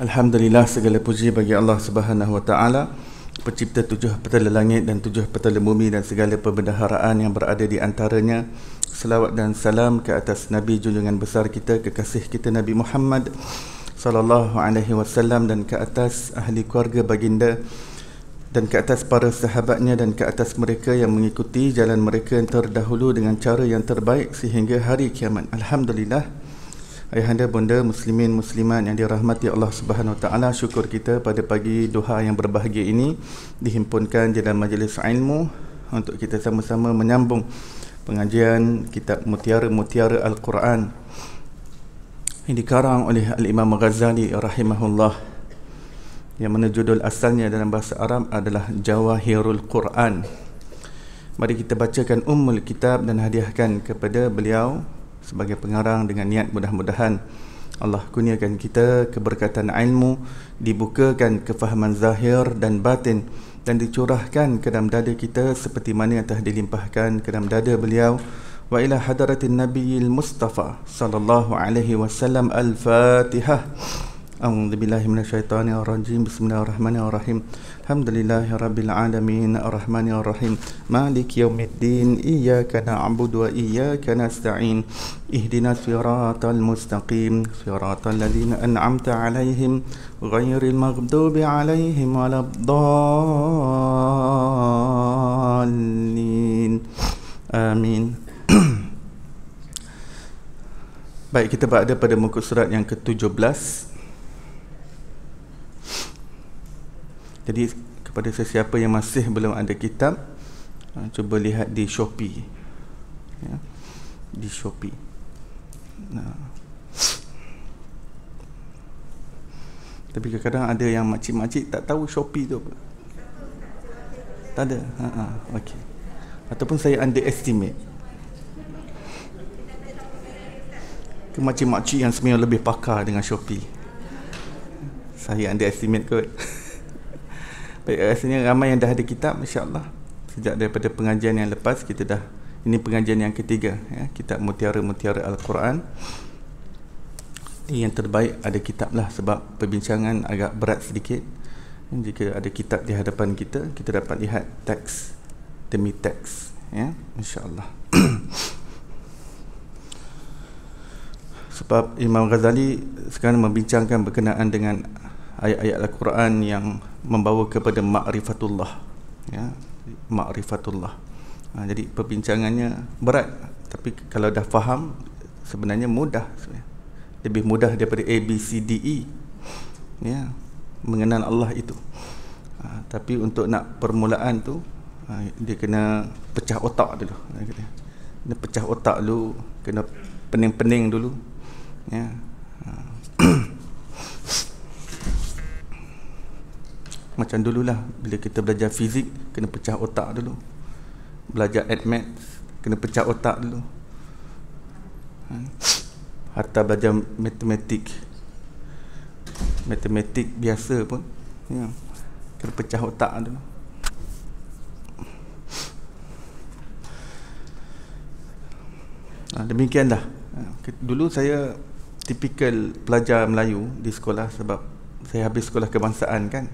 Alhamdulillah segala puji bagi Allah Subhanahu Wa Taala pencipta tujuh petala langit dan tujuh petala bumi dan segala perbendaharaan yang berada di antaranya. Selawat dan salam ke atas Nabi junjungan besar kita kekasih kita Nabi Muhammad sallallahu alaihi wasallam dan ke atas ahli keluarga baginda dan ke atas para sahabatnya dan ke atas mereka yang mengikuti jalan mereka yang terdahulu dengan cara yang terbaik sehingga hari kiamat. Alhamdulillah. Ayahanda bunda muslimin muslimat yang dirahmati Allah Subhanahu Wa Taala syukur kita pada pagi duha yang berbahagia ini dihimpunkan dalam majlis ilmu untuk kita sama-sama menyambung pengajian kitab mutiara-mutiara Al-Quran yang dikarang oleh Al-Imam Ghazali rahimahullah yang mana judul asalnya dalam bahasa Arab adalah Jawahirul Quran. Mari kita bacakan ummul kitab dan hadiahkan kepada beliau sebagai pengarang dengan niat mudah-mudahan Allah kurniakan kita keberkatan ilmu dibukakan kefahaman zahir dan batin dan dicurahkan ke dalam dada kita seperti mana yang telah dilimpahkan ke dalam dada beliau wa ila hadratin nabiyil mustafa sallallahu alaihi wasallam al-fatihah أعوذ بالله من الشيطان الرجيم بسم الله الرحمن الرحيم الحمد لله رب العالمين الرحمن الرحيم مالك يوم الدين إياك نعبد وإياك نستعين اهدنا الصراط المستقيم صراط الذين أنعمت عليهم غير المغضوب عليهم ولا الضالين آمين Baik, kita berada pada muka surat yang ke-17. Jadi kepada sesiapa yang masih belum ada kitab uh, Cuba lihat di Shopee ya. Di Shopee nah. Tapi kadang-kadang ada yang makcik-makcik tak tahu Shopee tu apa Tak ada? Ha -ha. Okay. Ataupun saya underestimate Ke makcik-makcik yang sebenarnya lebih pakar dengan Shopee Saya underestimate kot Baik, rasanya ramai yang dah ada kitab insya-Allah. Sejak daripada pengajian yang lepas kita dah ini pengajian yang ketiga ya, kitab mutiara-mutiara Al-Quran. Ini yang terbaik ada kitab lah sebab perbincangan agak berat sedikit. Jika ada kitab di hadapan kita, kita dapat lihat teks demi teks ya, insya-Allah. sebab Imam Ghazali sekarang membincangkan berkenaan dengan ayat-ayat Al-Quran yang membawa kepada ma'rifatullah ya ma'rifatullah. Ha, jadi perbincangannya berat tapi kalau dah faham sebenarnya mudah. Lebih mudah daripada A B C D E ya mengenal Allah itu. Ha, tapi untuk nak permulaan tu ha, dia kena pecah otak dulu. Kena pecah otak dulu kena pening-pening dulu. Ya macam dululah. Bila kita belajar fizik kena pecah otak dulu. Belajar admath kena pecah otak dulu. Ha? hatta belajar matematik. Matematik biasa pun ya, kena pecah otak dulu. Ha, demikianlah. Ha, dulu saya tipikal pelajar Melayu di sekolah sebab saya habis sekolah kebangsaan kan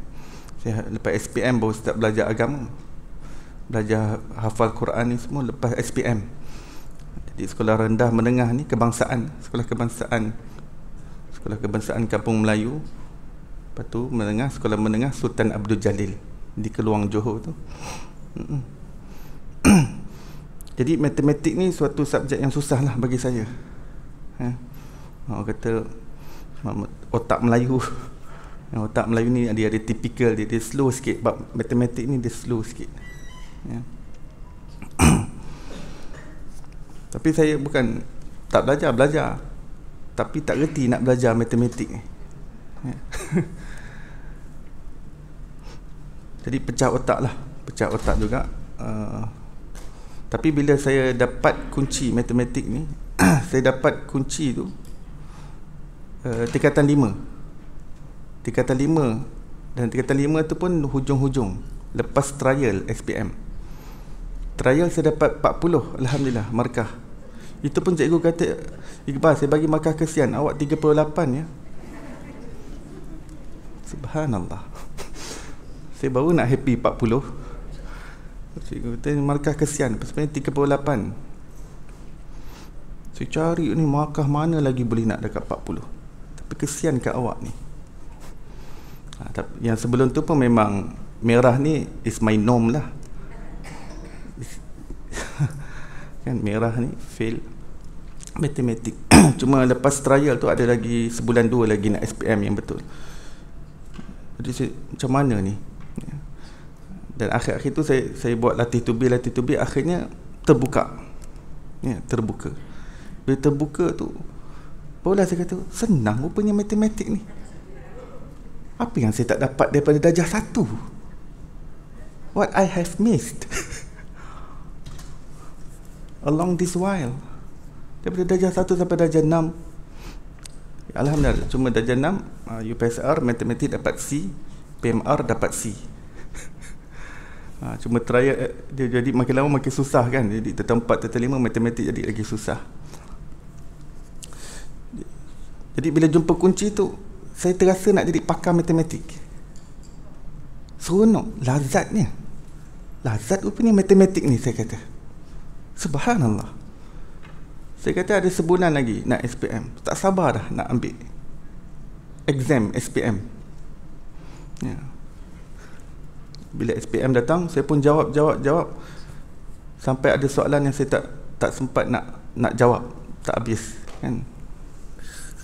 saya lepas SPM baru start belajar agama. Belajar hafal Quran ni semua lepas SPM jadi sekolah rendah menengah ni kebangsaan. Sekolah kebangsaan. Sekolah kebangsaan Kampung Melayu. Lepas tu menengah sekolah menengah Sultan Abdul Jalil. Di Keluang Johor tu. Jadi matematik ni suatu subjek yang susah lah bagi saya. Ha? orang kata otak Melayu yang otak Melayu ni dia ada typical dia, dia slow sikit. Bab matematik ni dia slow sikit. Ya. tapi saya bukan tak belajar belajar. Tapi tak reti nak belajar matematik. Ni ya. jadi pecah otak lah. Pecah otak juga. Uh, tapi bila saya dapat kunci matematik ni saya dapat kunci tu uh, tingkatan tingkatan 5 dan tingkatan 5 tu pun hujung-hujung lepas trial SPM trial saya dapat 40 Alhamdulillah markah itu pun cikgu kata Iqbal saya bagi markah kesian awak 38 ya Subhanallah. Saya baru nak happy 40. Cikgu kata markah kesian. Sebenarnya 38. Saya cari ni markah mana lagi boleh nak dekat 40. Tapi kesian kat awak ni. Ha, yang sebelum tu pun memang merah ni is my norm lah. kan merah ni fail matematik. Cuma lepas trial tu ada lagi sebulan dua lagi nak SPM yang betul. Jadi macam mana ni? Dan akhir-akhir tu saya saya buat latih tubi latih tubi akhirnya terbuka. Ya terbuka. Bila terbuka tu barulah saya kata senang rupanya matematik ni apa yang saya tak dapat daripada darjah satu? What I have missed? Along this while daripada darjah 1 sampai darjah 6 Alhamdulillah. Cuma darjah 6 uh, UPSR matematik dapat C PMR dapat C. Uh, cuma trial uh, dia jadi makin lama makin susah kan? Jadi tetap 4 tetap 5 matematik jadi lagi susah. Jadi bila jumpa kunci tu saya terasa nak jadi pakar matematik. Seronok lazatnya. Lazat rupanya matematik ni saya kata. Subhanallah. Saya kata ada sebulan lagi nak SPM tak sabar dah nak ambil exam SPM ya. bila SPM datang saya pun jawab jawab jawab. Sampai ada soalan yang saya tak tak sempat nak nak jawab. Tak habis kan?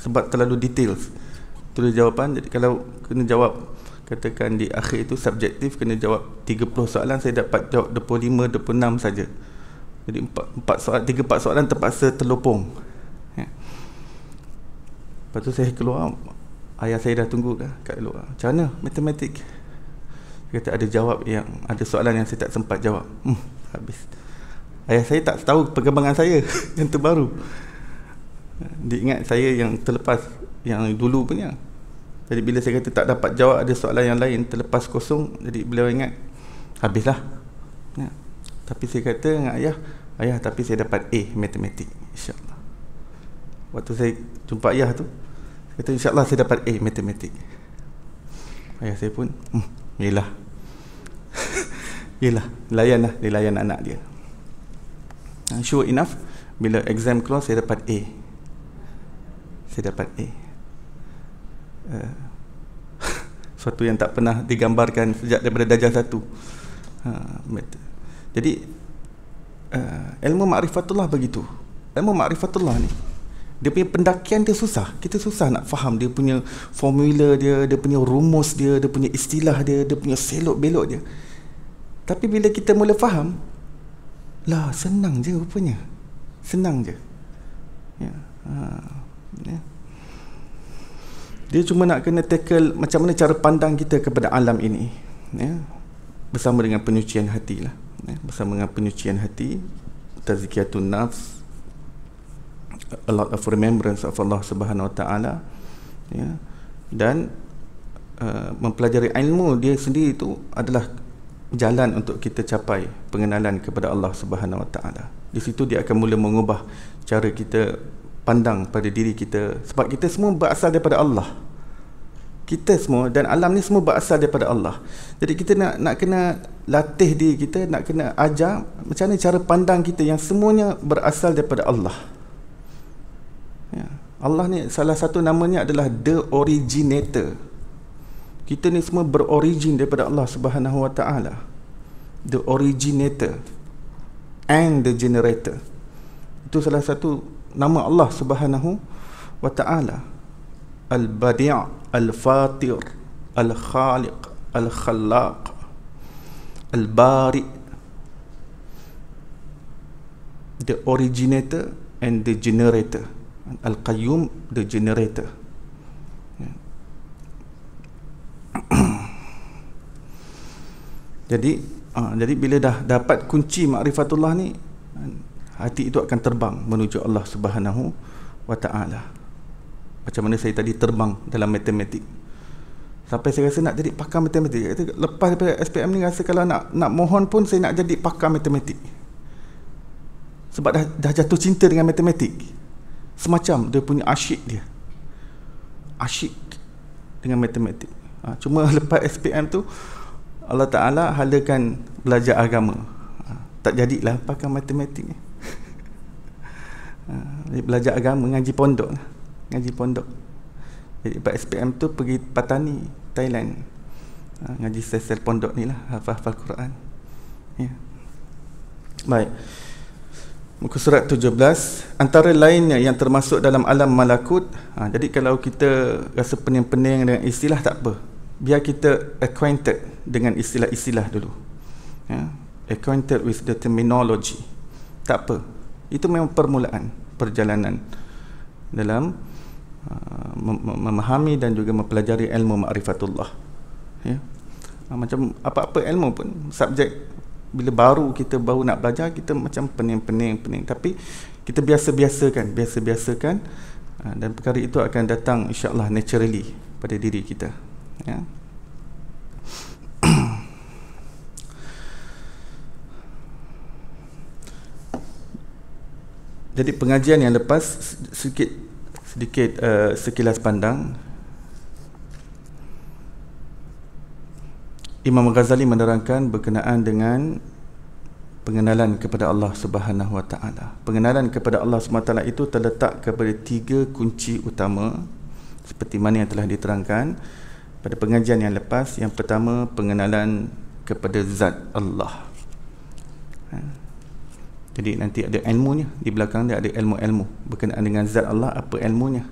Sebab terlalu details tulis jawapan. Jadi kalau kena jawab katakan di akhir itu subjektif kena jawab 30 soalan saya dapat jawab 25 26 saja. Jadi empat, empat soalan tiga empat soalan terpaksa terlopong. Ya. lepas tu saya keluar ayah saya dah tunggu dah kat luar. Macam mana matematik? Dia kata ada jawab yang ada soalan yang saya tak sempat jawab. Hmm, habis. Ayah saya tak tahu perkembangan saya yang terbaru. Dia ingat saya yang terlepas yang dulu punya jadi bila saya kata tak dapat jawab ada soalan yang lain terlepas kosong jadi beliau ingat habislah. Ya. Tapi saya kata dengan ayah, ayah tapi saya dapat A matematik insya-Allah. Waktu saya jumpa ayah tu, saya kata insya-Allah saya dapat A matematik. Ayah saya pun, hmm, yalah. yalah, layanlah dia layan anak dia. Sure enough, bila exam keluar saya dapat A. Saya dapat A. Eh, suatu yang tak pernah digambarkan sejak daripada darjah satu. Ha, jadi uh, ilmu makrifatullah begitu. Ilmu makrifatullah ni dia punya pendakian dia susah. Kita susah nak faham dia punya formula dia dia punya rumus dia dia punya istilah dia dia punya selok belok dia. Tapi bila kita mula faham lah senang je rupanya. Senang je. Ya ha, ya dia cuma nak kena tackle macam mana cara pandang kita kepada alam ini ya. Bersama dengan penyucian hati lah ya? bersama dengan penyucian hati tazkiyatun nafs a lot of remembrance of Allah Subhanahu Wa Taala ya. Dan uh, mempelajari ilmu dia sendiri itu adalah jalan untuk kita capai pengenalan kepada Allah Subhanahu Wa Taala. Di situ dia akan mula mengubah cara kita pandang pada diri kita. Sebab kita semua berasal daripada Allah. Kita semua dan alam ni semua berasal daripada Allah. Jadi kita nak nak kena latih diri kita nak kena ajar macam mana cara pandang kita yang semuanya berasal daripada Allah. Ya. Allah ni salah satu namanya adalah the originator. Kita ni semua berorigin daripada Allah Subhanahu Wa Taala. The originator and the generator. Itu salah satu nama Allah Subhanahu wa taala. Al-Badi' Al-Fatir Al-Khaliq Al-Khallaq Al-Bari' the originator and the generator. Al-Qayyum the generator. Jadi uh, jadi bila dah dapat kunci makrifatullah ni hati itu akan terbang menuju Allah Subhanahu wa taala. Macam mana saya tadi terbang dalam matematik. Sampai saya rasa nak jadi pakar matematik. Lepas daripada SPM ni rasa kalau nak nak mohon pun saya nak jadi pakar matematik. Sebab dah, dah jatuh cinta dengan matematik. Semacam dia punya asyik dia. Asyik dengan matematik. ha, cuma lepas SPM tu Allah Ta'ala halakan belajar agama ha, tak jadilah pakai matematik ni ha, belajar agama ngaji pondok. Ngaji pondok. Jadi lepas SPM tu pergi Patani Thailand. Ha, ngaji sesel pondok ni lah hafal-hafal Quran. Ya. baik. Muka surat 17 antara lainnya yang termasuk dalam alam malakut ha, jadi kalau kita rasa pening-pening dengan istilah tak apa. Biar kita acquainted dengan istilah-istilah dulu. Ya. acquainted with the terminology. Tak apa itu memang permulaan perjalanan dalam uh, memahami dan juga mempelajari ilmu ma'rifatullah. Ya. Ha, macam apa-apa ilmu pun subjek bila baru kita baru nak belajar kita macam pening-pening pening. Tapi kita biasa-biasakan biasa-biasakan uh, dan perkara itu akan datang insya-Allah naturally pada diri kita. Ya Jadi pengajian yang lepas sedikit sedikit uh, sekilas pandang Imam Ghazali menerangkan berkenaan dengan pengenalan kepada Allah Subhanahu Wa Taala. Pengenalan kepada Allah Subhanahu Wa Taala itu terletak kepada tiga kunci utama seperti mana yang telah diterangkan pada pengajian yang lepas. Yang pertama pengenalan kepada zat Allah. Jadi nanti ada ilmunya di belakang dia ada ilmu-ilmu berkenaan dengan zat Allah apa ilmunya?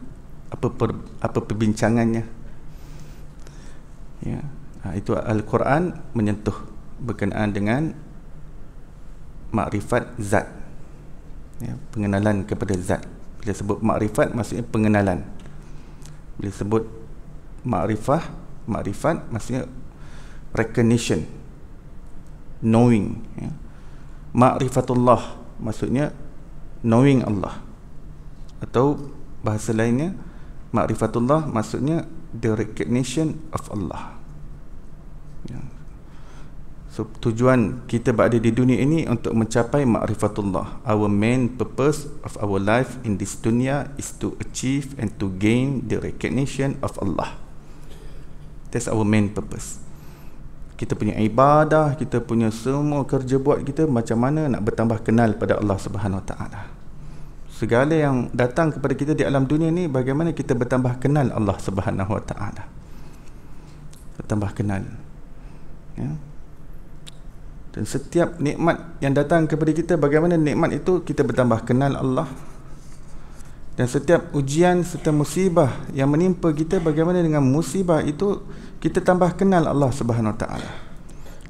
Apa per, apa perbincangannya? Ya ha, itu Al-Quran menyentuh berkenaan dengan makrifat zat ya, pengenalan kepada zat bila sebut makrifat maksudnya pengenalan bila sebut makrifah makrifat maksudnya recognition knowing ya. Makrifatullah maksudnya knowing Allah atau bahasa lainnya makrifatullah maksudnya the recognition of Allah Ya. So, tujuan kita berada di dunia ini untuk mencapai ma'rifatullah. Our main purpose of our life in this dunia is to achieve and to gain the recognition of Allah. That's our main purpose. Kita punya ibadah, kita punya semua kerja buat kita macam mana nak bertambah kenal pada Allah Subhanahu Wa Taala. Segala yang datang kepada kita di alam dunia ni bagaimana kita bertambah kenal Allah Subhanahu Wa Taala. Bertambah kenal ya. dan setiap nikmat yang datang kepada kita bagaimana nikmat itu kita bertambah kenal Allah dan setiap ujian serta musibah yang menimpa kita bagaimana dengan musibah itu kita tambah kenal Allah Subhanahu taala.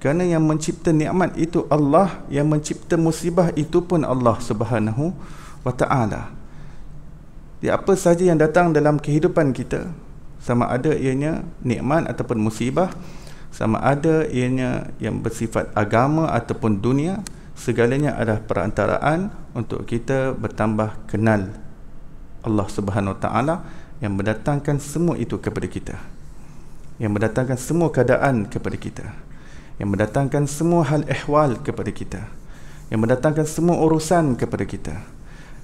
Kerana yang mencipta nikmat itu Allah yang mencipta musibah itu pun Allah Subhanahu wa taala. Ya, apa saja yang datang dalam kehidupan kita sama ada ianya nikmat ataupun musibah sama ada ianya yang bersifat agama ataupun dunia segalanya adalah perantaraan untuk kita bertambah kenal Allah Subhanahu taala yang mendatangkan semua itu kepada kita. Yang mendatangkan semua keadaan kepada kita. Yang mendatangkan semua hal ehwal kepada kita. Yang mendatangkan semua urusan kepada kita.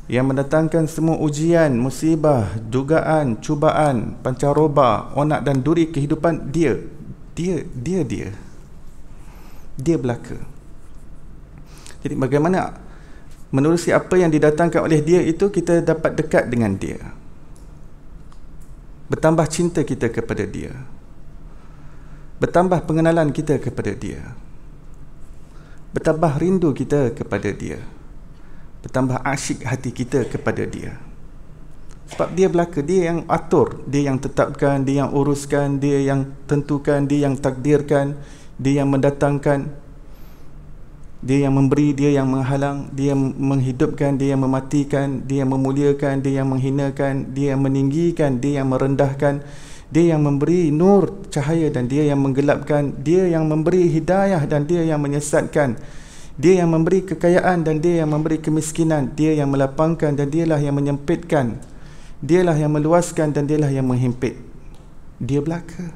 Yang mendatangkan semua ujian, musibah, dugaan, cubaan, pancaroba, onak dan duri kehidupan dia dia dia dia. Dia belaka. Jadi bagaimana menerusi apa yang didatangkan oleh dia itu kita dapat dekat dengan dia. Bertambah cinta kita kepada dia. Bertambah pengenalan kita kepada dia. Bertambah rindu kita kepada dia. Bertambah asyik hati kita kepada dia. Sebab dia belaka dia yang atur dia yang tetapkan dia yang uruskan dia yang tentukan dia yang takdirkan dia yang mendatangkan dia yang memberi dia yang menghalang dia yang menghidupkan dia yang mematikan dia yang memuliakan dia yang menghinakan dia yang meninggikan dia yang merendahkan dia yang memberi nur cahaya dan dia yang menggelapkan dia yang memberi hidayah dan dia yang menyesatkan dia yang memberi kekayaan dan dia yang memberi kemiskinan dia yang melapangkan dan dialah yang menyempitkan dialah yang meluaskan dan dialah yang menghimpit dia belaka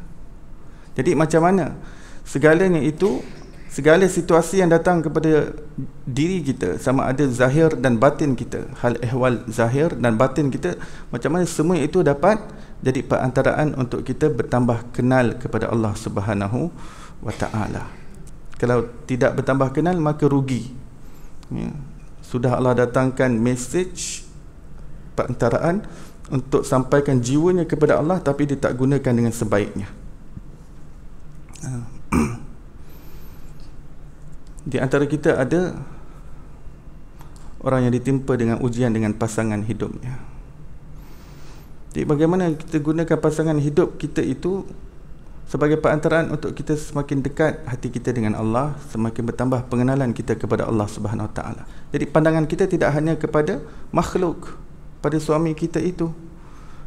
jadi macam mana segalanya itu segala situasi yang datang kepada diri kita sama ada zahir dan batin kita hal ehwal zahir dan batin kita macam mana semua itu dapat jadi perantaraan untuk kita bertambah kenal kepada Allah Subhanahu wa taala. Kalau tidak bertambah kenal maka rugi. Ya. Sudah Allah datangkan message perantaraan untuk sampaikan jiwanya kepada Allah tapi dia tak gunakan dengan sebaiknya. Di antara kita ada orang yang ditimpa dengan ujian dengan pasangan hidupnya. Jadi bagaimana kita gunakan pasangan hidup kita itu sebagai perantaraan untuk kita semakin dekat hati kita dengan Allah, semakin bertambah pengenalan kita kepada Allah Subhanahu Wa Taala. Jadi pandangan kita tidak hanya kepada makhluk, pada suami kita itu,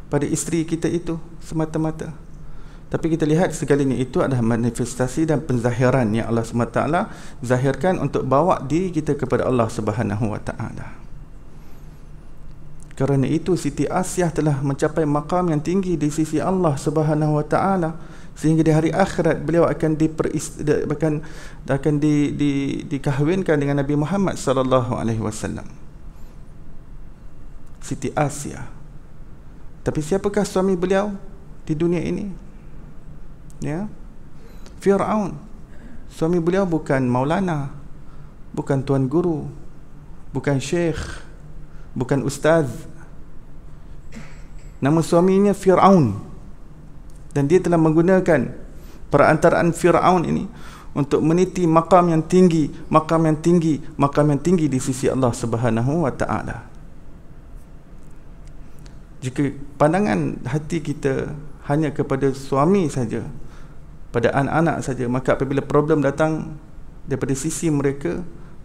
pada isteri kita itu semata-mata. Tapi kita lihat segalanya itu adalah manifestasi dan penzahiran yang Allah SWT zahirkan untuk bawa diri kita kepada Allah Taala. Kerana itu Siti Asyah telah mencapai makam yang tinggi di sisi Allah Subhanahu Wa Taala sehingga di hari akhirat beliau akan diperis, akan akan di, di, dikahwinkan dengan Nabi Muhammad sallallahu alaihi wasallam. Siti Asyah. Tapi siapakah suami beliau di dunia ini? Ya. Firaun. Suami beliau bukan maulana, bukan tuan guru, bukan syekh, bukan ustaz nama suaminya Fir'aun dan dia telah menggunakan perantaraan Fir'aun ini untuk meniti makam yang tinggi makam yang tinggi makam yang tinggi di sisi Allah Subhanahu wa taala jika pandangan hati kita hanya kepada suami saja pada anak-anak saja maka apabila problem datang daripada sisi mereka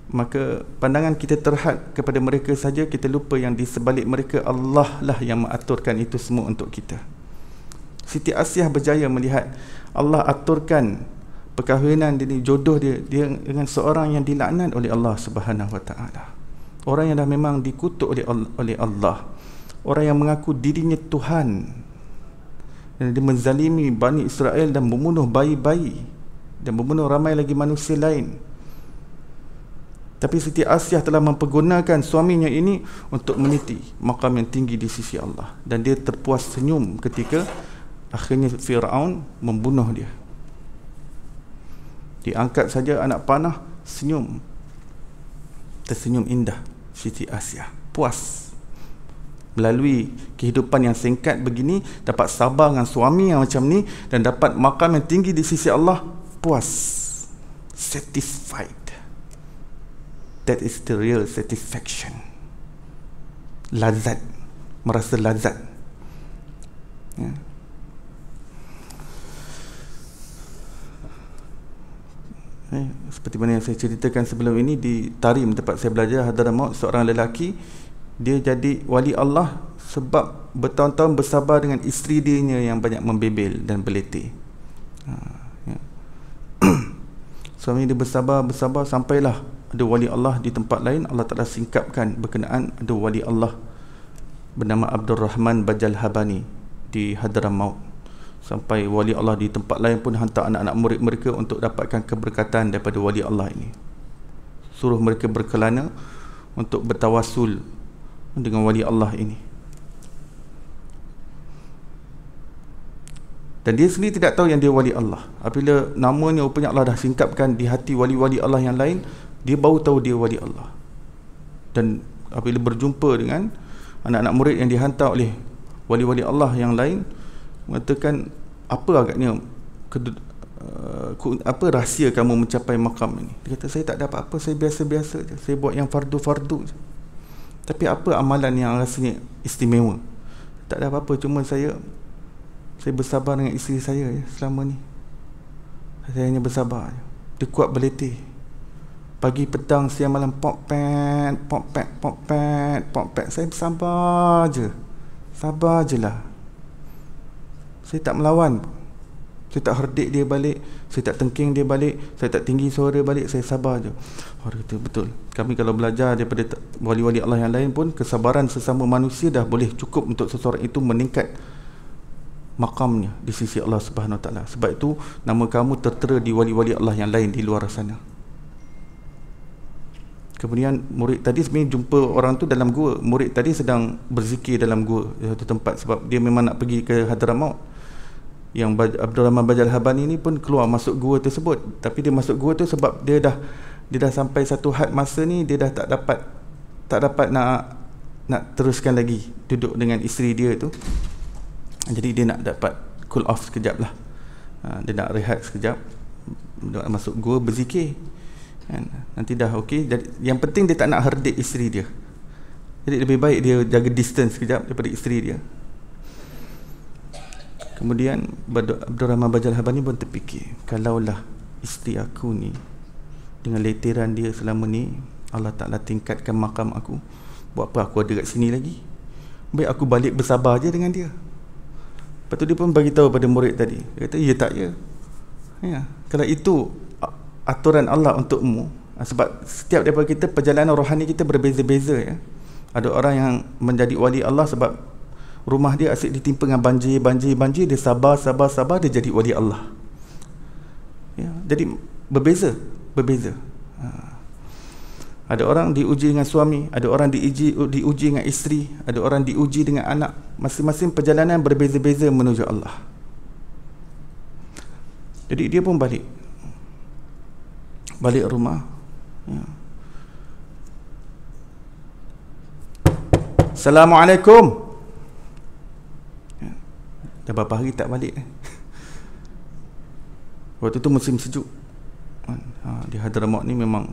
maka pandangan kita terhad kepada mereka saja kita lupa yang di sebalik mereka Allah lah yang mengaturkan itu semua untuk kita. Siti Asyah berjaya melihat Allah aturkan perkahwinan dia jodoh dia dia dengan seorang yang dilaknat oleh Allah Subhanahu Wa Taala. Orang yang dah memang dikutuk oleh oleh Allah. Orang yang mengaku dirinya Tuhan dia menzalimi Bani Israel dan membunuh bayi-bayi dan membunuh ramai lagi manusia lain tapi Siti Asyah telah mempergunakan suaminya ini untuk meniti makam yang tinggi di sisi Allah. Dan dia terpuas senyum ketika akhirnya Fir'aun membunuh dia. Diangkat saja anak panah, senyum. Tersenyum indah Siti Asyah. Puas. Melalui kehidupan yang singkat begini, dapat sabar dengan suami yang macam ni dan dapat makam yang tinggi di sisi Allah, puas. Satisfied that is the real satisfaction lazat merasa lazat ya. eh, seperti mana yang saya ceritakan sebelum ini di Tarim tempat saya belajar Hadramaut seorang lelaki dia jadi wali Allah sebab bertahun-tahun bersabar dengan isteri dia yang banyak membebel dan berletih. Ha, ya. suami dia bersabar bersabar sampailah ada wali Allah di tempat lain. Allah Ta'ala singkapkan berkenaan ada wali Allah bernama Abdul Rahman Bajal Habani di Hadramaut. Sampai wali Allah di tempat lain pun hantar anak-anak murid mereka untuk dapatkan keberkatan daripada wali Allah ini. Suruh mereka berkelana untuk bertawasul dengan wali Allah ini. Dan dia sendiri tidak tahu yang dia wali Allah. Apabila namanya rupanya Allah dah singkapkan di hati wali-wali Allah yang lain dia baru tahu dia wali Allah. Dan apabila berjumpa dengan anak-anak murid yang dihantar oleh wali-wali Allah yang lain mengatakan apa agaknya uh, apa rahsia kamu mencapai makam ini? Dia kata saya tak ada apa-apa saya biasa-biasa je. Saya buat yang fardu-fardu je tapi apa amalan yang rasanya istimewa? Tak ada apa-apa cuma saya saya bersabar dengan isteri saya ya, selama ni. Saya hanya bersabar dia kuat berletih. Pagi, petang, siang, malam Pop pet Pop pet Pop pet Pop pet. Saya sabar je. Sabar je lah. Saya tak melawan Saya tak herdik dia balik Saya tak tengking dia balik Saya tak tinggi suara balik Saya sabar je. Orang kata betul. Kami kalau belajar daripada Wali-wali Allah yang lain pun Kesabaran sesama manusia Dah boleh cukup Untuk seseorang itu meningkat Makamnya Di sisi Allah Subhanahu Wa Taala. Sebab itu Nama kamu tertera di wali-wali Allah yang lain Di luar sana. Kemudian murid tadi sebenarnya jumpa orang tu dalam gua. Murid tadi sedang berzikir dalam gua di satu tempat. Sebab dia memang nak pergi ke Hadramaut yang Abdul Rahman Bajal Habani ni pun keluar masuk gua tersebut. Tapi dia masuk gua tu sebab dia dah dia dah sampai satu had masa ni dia dah tak dapat tak dapat nak nak teruskan lagi duduk dengan isteri dia tu. Jadi dia nak dapat cool off sekejap lah. Ha, dia nak rehat sekejap. Masuk gua berzikir. Kan? nanti dah okey. Jadi yang penting dia tak nak herdik isteri dia. Jadi lebih baik dia jaga distance sekejap daripada isteri dia kemudian Abdul Rahman Bajal Habani pun terfikir kalaulah isteri aku ni dengan letiran dia selama ni Allah Ta'ala tingkatkan makam aku buat apa aku ada kat sini lagi? Baik aku balik bersabar je dengan dia. Lepas tu dia pun bagi tahu pada murid tadi. Dia kata ya tak ya. Ya kalau itu aturan Allah untukmu ah, sebab setiap daripada kita perjalanan rohani kita berbeza-beza ya. Ada orang yang menjadi wali Allah sebab rumah dia asyik ditimpa dengan banjir banjir banjir. Dia sabar sabar sabar dia jadi wali Allah. Ya jadi berbeza berbeza. Ha. ada orang diuji dengan suami ada orang diuji diuji dengan isteri ada orang diuji dengan anak. Masing-masing perjalanan berbeza-beza menuju Allah. Jadi dia pun balik. Balik rumah. Ya. Assalamualaikum. Dah berapa hari tak balik Waktu tu musim sejuk. Ha, Di Hadramaut ni memang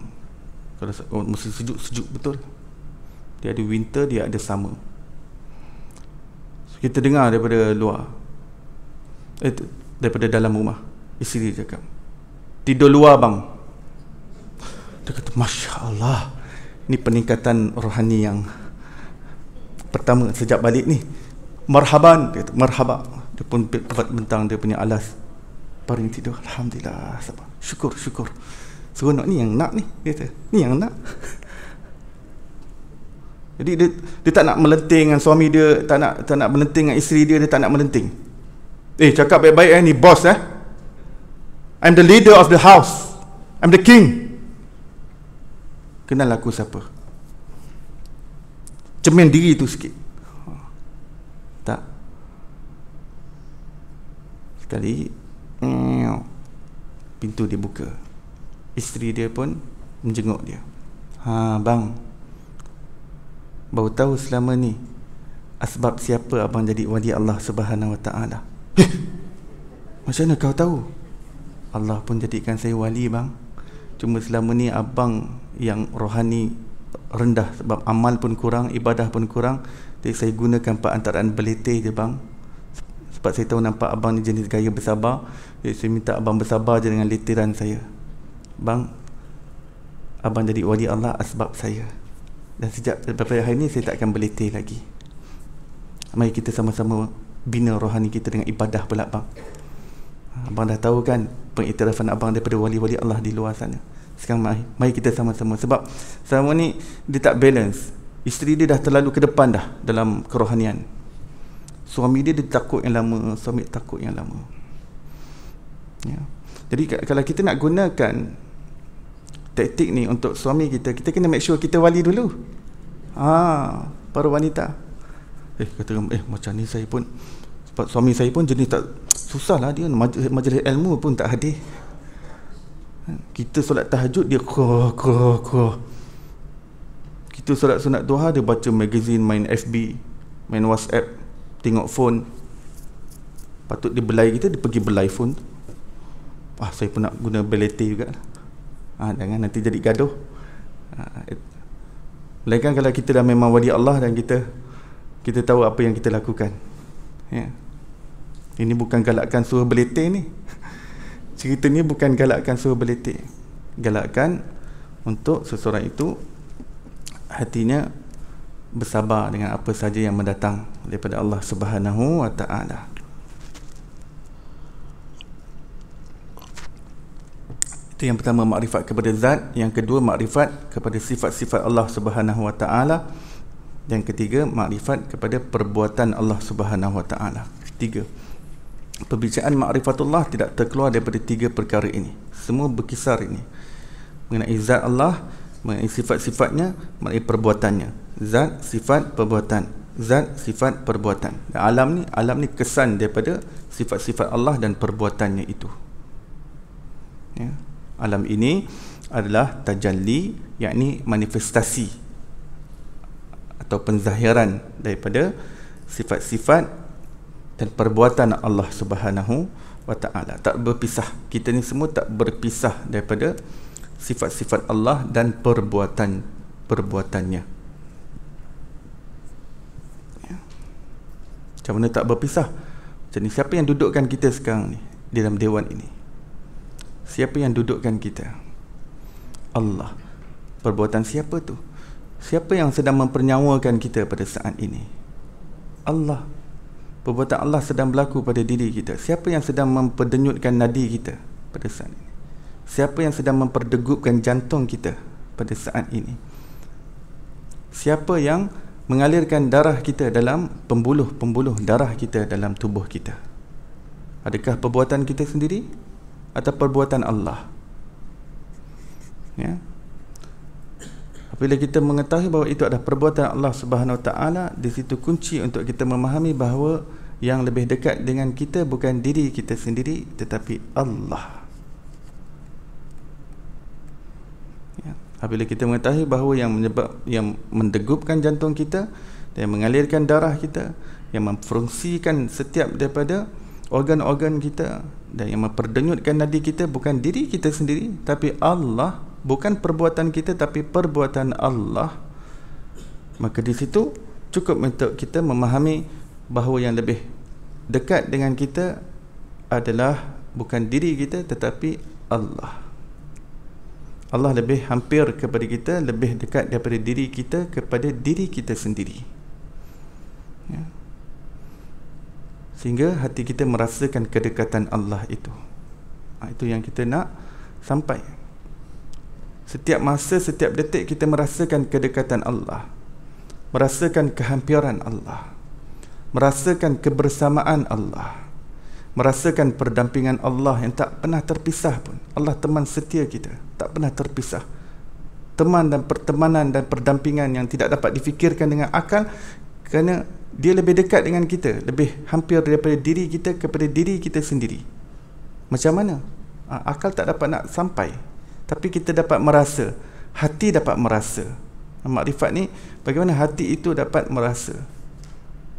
kalau oh, musim sejuk, sejuk betul. Dia ada winter, dia ada summer. So, Kita dengar daripada luar. Eh, Daripada dalam rumah. Isteri dia cakap Tidur luar bang. Dia kata Masya Allah Ini peningkatan rohani yang Pertama sejak balik ni. Marhaban Dia kata marhaba Dia pun buat bentang dia punya alas. Paring tidur. Alhamdulillah. Sabar. Syukur syukur. Seronok ni yang nak ni kata. Ni yang nak. Jadi dia, dia tak nak melenting dengan suami dia Tak nak tak nak melenting dengan isteri dia Dia tak nak melenting. Eh cakap baik-baik eh ni bos eh. I'm the leader of the house. I'm the king. Kenal aku siapa? Cermin diri tu sikit Sekali Pintu dia buka. Isteri dia pun Menjenguk dia. Ha bang. Baru tahu selama ni Asbab siapa abang jadi wali Allah subhanahu wa ta'ala? Macam mana kau tahu? Allah pun jadikan saya wali bang. Cuma selama ni abang yang rohani rendah sebab amal pun kurang, ibadah pun kurang. Jadi saya gunakan perantaraan beletih je bang. Sebab saya tahu nampak abang ni jenis gaya bersabar. Jadi saya minta abang bersabar je dengan litiran saya. Bang, abang jadi wali Allah asbab saya. Dan sejak beberapa hari ni saya tak akan beletih lagi. Mari kita sama-sama bina rohani kita dengan ibadah pula bang. Abang dah tahu kan pengiktirafan abang daripada wali-wali Allah di luar sana. Sekarang mari, mari kita sama-sama sebab selama ni dia tak balance. Isteri dia dah terlalu ke depan dah dalam kerohanian. Suami dia dia takut yang lama, suami takut yang lama. Ya. Jadi kalau kita nak gunakan taktik ni untuk suami kita, kita kena make sure kita wali dulu. Ah, para wanita. Eh kata eh macam ni saya pun sebab suami saya pun jenis tak susah lah dia majlis, majlis ilmu pun tak hadir kita solat tahajud dia kro kro kro kita solat sunat duha dia baca magazine main FB main WhatsApp tengok phone patut dia belai kita dia pergi belai phone ah saya pun nak guna belete juga ah jangan nanti jadi gaduh ah, Melainkan kalau kita dah memang wali Allah dan kita kita tahu apa yang kita lakukan. Ya. Ini bukan galakkan suruh beletir ni. Cerita ni bukan galakkan suruh beletir. Galakkan untuk seseorang itu hatinya bersabar dengan apa saja yang mendatang daripada Allah Subhanahu wa taala. Itu yang pertama makrifat kepada zat, yang kedua makrifat kepada sifat-sifat Allah Subhanahu wa taala. Yang ketiga makrifat kepada perbuatan Allah Subhanahu wa taala. Tiga pembicaraan ma'rifatullah tidak terkeluar daripada tiga perkara ini semua berkisar ini mengenai zat Allah mengenai sifat-sifatnya mengenai perbuatannya. Zat sifat perbuatan. Zat sifat perbuatan. Dan alam ni alam ni kesan daripada sifat-sifat Allah dan perbuatannya itu. Ya. alam ini adalah tajalli yakni manifestasi atau penzahiran daripada sifat-sifat dan perbuatan Allah Subhanahu wa taala. Tak berpisah. Kita ni semua tak berpisah daripada sifat-sifat Allah dan perbuatan perbuatannya. Ya. macam mana tak berpisah? Macam ni siapa yang dudukkan kita sekarang ni di dalam dewan ini? Siapa yang dudukkan kita? Allah. Perbuatan siapa tu? Siapa yang sedang mempernyawakan kita pada saat ini? Allah. Perbuatan Allah sedang berlaku pada diri kita. Siapa yang sedang memperdenyutkan nadi kita pada saat ini siapa yang sedang memperdegupkan jantung kita pada saat ini? Siapa yang mengalirkan darah kita dalam pembuluh-pembuluh darah kita dalam tubuh kita? Adakah perbuatan kita sendiri atau perbuatan Allah? Ya. Apabila kita mengetahui bahawa itu adalah perbuatan Allah Subhanahu Wa Taala, di situ kunci untuk kita memahami bahawa yang lebih dekat dengan kita bukan diri kita sendiri tetapi Allah. Ya. Apabila kita mengetahui bahawa yang menyebab yang mendegupkan jantung kita dan mengalirkan darah kita, yang memfungsikan setiap daripada organ-organ kita dan yang memperdenyutkan nadi kita bukan diri kita sendiri tapi Allah bukan perbuatan kita tapi perbuatan Allah maka di situ cukup untuk kita memahami bahawa yang lebih dekat dengan kita adalah bukan diri kita tetapi Allah Allah lebih hampir kepada kita lebih dekat daripada diri kita kepada diri kita sendiri. Ya. sehingga hati kita merasakan kedekatan Allah itu. Ha, itu yang kita nak sampai. Setiap masa, setiap detik kita merasakan kedekatan Allah Merasakan kehampiran Allah Merasakan kebersamaan Allah Merasakan perdampingan Allah yang tak pernah terpisah pun. Allah teman setia kita Tak pernah terpisah. Teman dan pertemanan dan perdampingan yang tidak dapat difikirkan dengan akal Kerana dia lebih dekat dengan kita Lebih hampir daripada diri kita kepada diri kita sendiri. Macam mana? Ha, akal tak dapat nak sampai tapi kita dapat merasa hati dapat merasa. Makrifat ni bagaimana hati itu dapat merasa?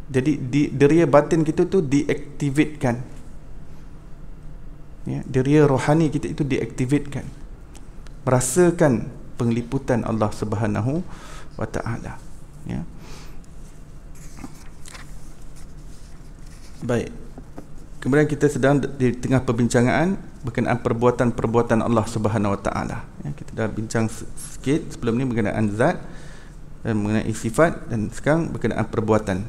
Jadi di deria batin kita tu diaktifkan ya deria rohani kita itu diaktifkan merasakan pengliputan Allah Subhanahu wa taala ya baik kemudian kita sedang di tengah perbincangan berkenaan perbuatan-perbuatan Allah Subhanahu Wa Taala. Ya, kita dah bincang sikit sebelum ni berkenaan zat dan mengenai sifat dan sekarang berkenaan perbuatan.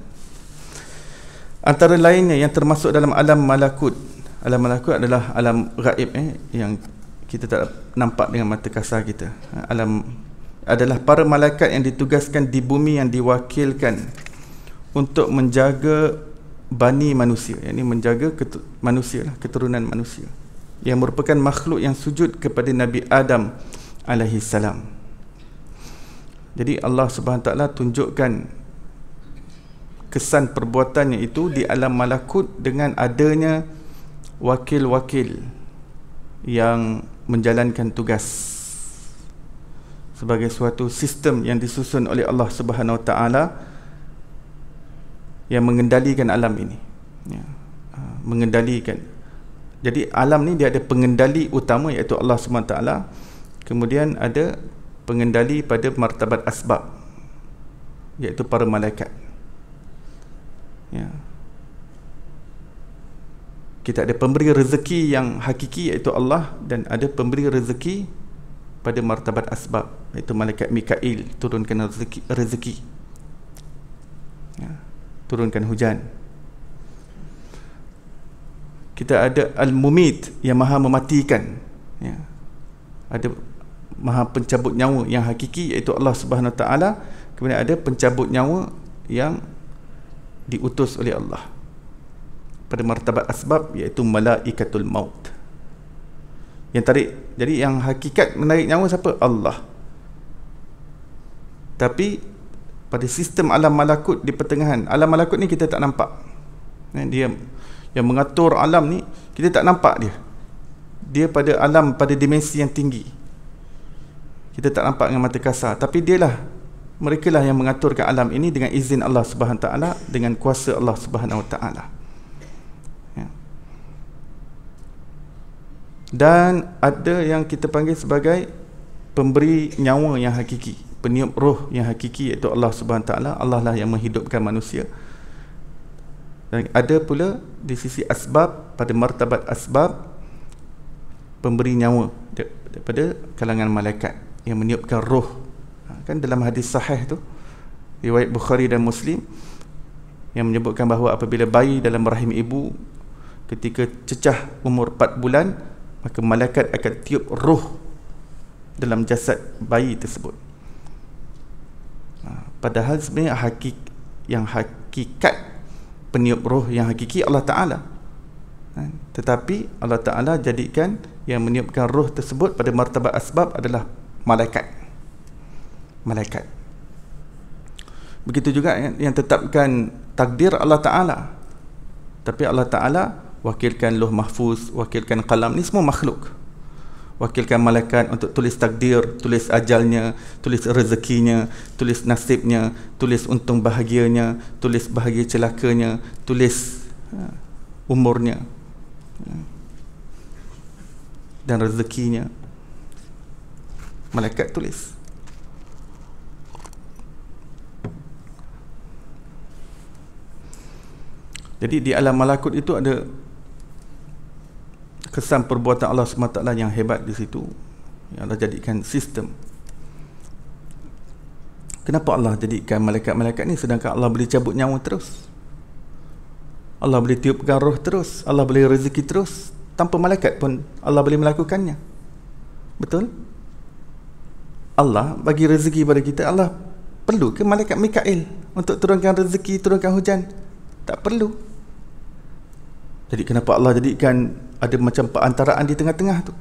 Antara lainnya yang termasuk dalam alam malakut. Alam malakut adalah alam gaib eh, yang kita tak nampak dengan mata kasar kita. Alam adalah para malaikat yang ditugaskan di bumi yang diwakilkan untuk menjaga bani manusia. Ini menjaga manusia lah, keturunan manusia yang merupakan makhluk yang sujud kepada Nabi Adam alaihi salam. Jadi Allah Subhanahu taala tunjukkan kesan perbuatannya itu di alam malakut dengan adanya wakil-wakil yang menjalankan tugas sebagai suatu sistem yang disusun oleh Allah Subhanahu taala yang mengendalikan alam ini. Ya, ha, mengendalikan jadi alam ni dia ada pengendali utama iaitu Allah SWT Kemudian ada pengendali pada martabat asbab Iaitu para malaikat ya. Kita ada pemberi rezeki yang hakiki iaitu Allah Dan ada pemberi rezeki pada martabat asbab Iaitu malaikat Mikail turunkan rezeki, rezeki. Ya. Turunkan hujan kita ada al-mumit yang maha mematikan ya. ada maha pencabut nyawa yang hakiki iaitu Allah Subhanahu taala kemudian ada pencabut nyawa yang diutus oleh Allah pada martabat asbab iaitu malaikatul maut. Yang tarik jadi yang hakikat menarik nyawa siapa? Allah. Tapi pada sistem alam malakut di pertengahan alam malakut ni kita tak nampak. Eh, dia yang mengatur alam ni kita tak nampak dia. Dia pada alam pada dimensi yang tinggi. Kita tak nampak dengan mata kasar. Tapi dialah mereka lah yang mengaturkan alam ini dengan izin Allah Subhanahu taala dengan kuasa Allah Subhanahu taala dan ada yang kita panggil sebagai pemberi nyawa yang hakiki peniup roh yang hakiki iaitu Allah Subhanahu taala. Allah lah yang menghidupkan manusia. Dan ada pula di sisi asbab pada martabat asbab pemberi nyawa daripada kalangan malaikat yang meniupkan roh. Ha, kan dalam hadis sahih tu riwayat Bukhari dan Muslim yang menyebutkan bahawa apabila bayi dalam rahim ibu ketika cecah umur 4 bulan maka malaikat akan tiup roh dalam jasad bayi tersebut. Ha, padahal sebenarnya hakik yang hakikat peniup roh yang hakiki Allah Ta'ala. Ha, tetapi Allah Ta'ala jadikan yang meniupkan roh tersebut pada martabat asbab adalah malaikat. Malaikat. Begitu juga yang, yang tetapkan takdir Allah Ta'ala. Tapi Allah Ta'ala wakilkan luh mahfuz wakilkan kalam ni semua makhluk. Wakilkan malaikat untuk tulis takdir tulis ajalnya tulis rezekinya tulis nasibnya tulis untung bahagianya tulis bahagia celakanya tulis uh, umurnya uh, dan rezekinya. Malaikat tulis. Jadi di alam malakut itu ada kesan perbuatan Allah SWT yang hebat di situ yang Allah jadikan sistem. Kenapa Allah jadikan malaikat-malaikat ni? Sedangkan Allah boleh cabut nyawa terus. Allah boleh tiupkan roh terus. Allah boleh rezeki terus. Tanpa malaikat pun Allah boleh melakukannya. Betul? Allah bagi rezeki pada kita. Allah perlu ke malaikat Mikail untuk turunkan rezeki turunkan hujan? Tak perlu jadi kenapa Allah jadikan ada macam perantaraan di tengah-tengah tu?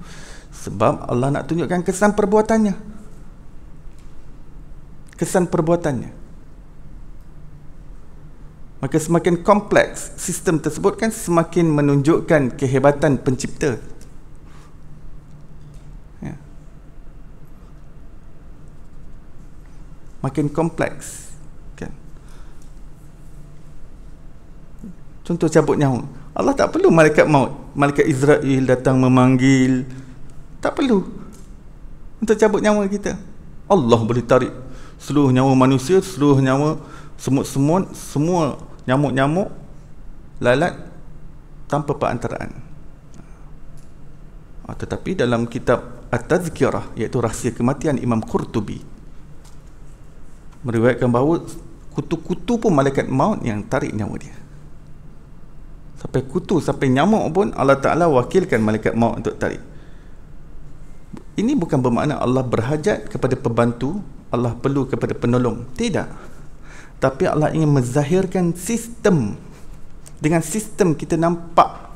Sebab Allah nak tunjukkan kesan perbuatannya. Kesan perbuatannya. Maka semakin kompleks sistem tersebut kan semakin menunjukkan kehebatan pencipta. Makin kompleks kan? Contoh cabut nyawa Allah tak perlu malaikat maut. Malaikat Israel datang memanggil. Tak perlu. Untuk cabut nyawa kita. Allah boleh tarik seluruh nyawa manusia seluruh nyawa semut-semut semua nyamuk-nyamuk lalat tanpa perantaraan. Ah, tetapi dalam kitab At-Tazkirah iaitu rahsia kematian Imam Qurtubi meriwayatkan bahawa kutu-kutu pun malaikat maut yang tarik nyawa dia sampai kutu sampai nyamuk pun Allah Ta'ala wakilkan malaikat maut untuk tarik. Ini bukan bermakna Allah berhajat kepada pembantu Allah perlu kepada penolong. Tidak. Tapi Allah ingin menzahirkan sistem. Dengan sistem kita nampak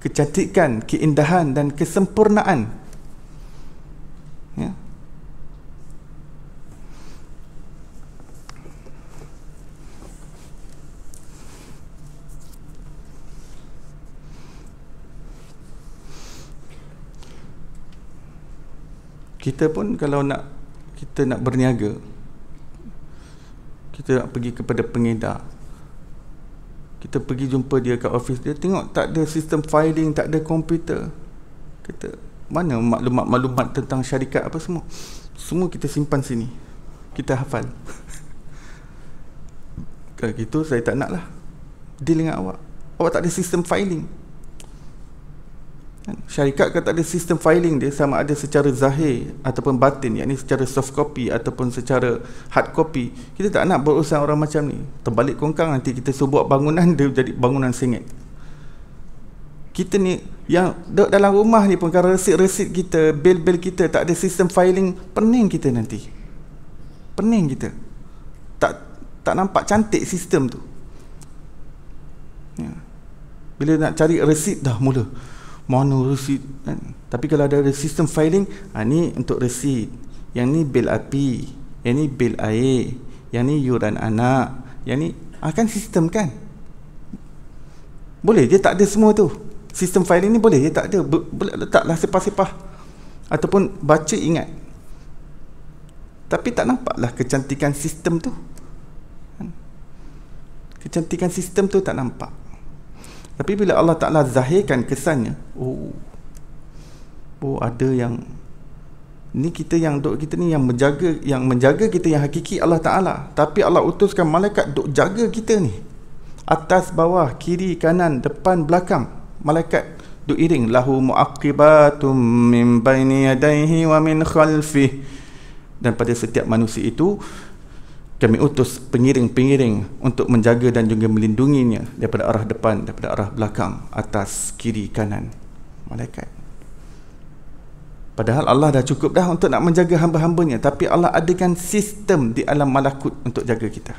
kecantikan, keindahan dan kesempurnaan. Ya kita pun kalau nak kita nak berniaga kita nak pergi kepada pengedar. Kita pergi jumpa dia kat office dia tengok tak ada sistem filing tak ada komputer. Kita mana maklumat-maklumat tentang syarikat apa semua? Semua kita simpan sini. Kita hafal. Kalau gitu saya tak nak lah deal dengan awak. Awak tak ada sistem filing? Syarikat kan tak ada sistem filing dia sama ada secara zahir ataupun batin yakni secara soft copy ataupun secara hard copy. Kita tak nak berurusan orang macam ni. Terbalik kongkang nanti kita suruh buat bangunan dia jadi bangunan sengit. Kita ni yang duduk dalam rumah ni pun kalau resit-resit kita bil-bil kita tak ada sistem filing pening kita nanti. Pening kita. Tak tak nampak cantik sistem tu. Ya. bila nak cari resit dah mula mana resit kan? tapi kalau ada sistem filing ha, ni untuk resit yang ni bil api yang ni bil air yang ni yuran anak yang ni akan ah, sistem kan? Boleh je tak ada semua tu. Sistem filing ni boleh je tak ada. Boleh letaklah sepah-sepah. Ataupun baca ingat. Tapi tak nampaklah kecantikan sistem tu. Kecantikan sistem tu tak nampak tapi bila Allah Ta'ala zahirkan kesannya oh oh ada yang ni kita yang duk kita ni yang menjaga yang menjaga kita yang hakiki Allah Taala. Tapi Allah utuskan malaikat duk jaga kita ni. Atas bawah kiri kanan depan belakang. Malaikat duk iring lahu muaqibatum min baini yadayhi wa min khalfi. Dan pada setiap manusia itu kami utus pengiring-pengiring untuk menjaga dan juga melindunginya daripada arah depan daripada arah belakang atas kiri kanan. Malaikat. Padahal Allah dah cukup dah untuk nak menjaga hamba-hambanya Tapi Allah adakan sistem di alam malakut untuk jaga kita.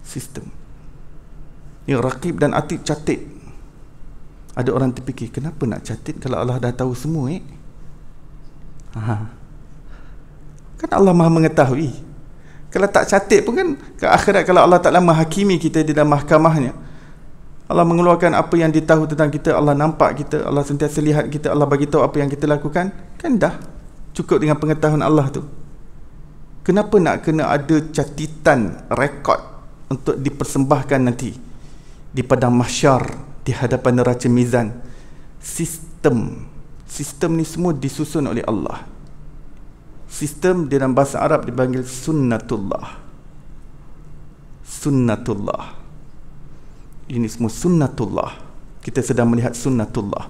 Sistem. Yang rakib dan atib catit. Ada orang terfikir Kenapa nak catit kalau Allah dah tahu semua eh? Ha. Kan Allah maha mengetahui. Kalau tak catit pun kan Ke akhirat kalau Allah Ta'ala menghakimi kita di dalam mahkamahnya. Allah mengeluarkan apa yang ditahu tentang kita Allah nampak kita Allah sentiasa lihat kita Allah bagi tahu apa yang kita lakukan kan dah. Cukup dengan pengetahuan Allah tu. Kenapa nak kena ada catitan rekod untuk dipersembahkan nanti di padang mahsyar di hadapan neraca mizan? Sistem. Sistem ni semua disusun oleh Allah sistem dalam bahasa Arab dipanggil sunnatullah. Sunnatullah. Ini semua sunnatullah. Kita sedang melihat sunnatullah.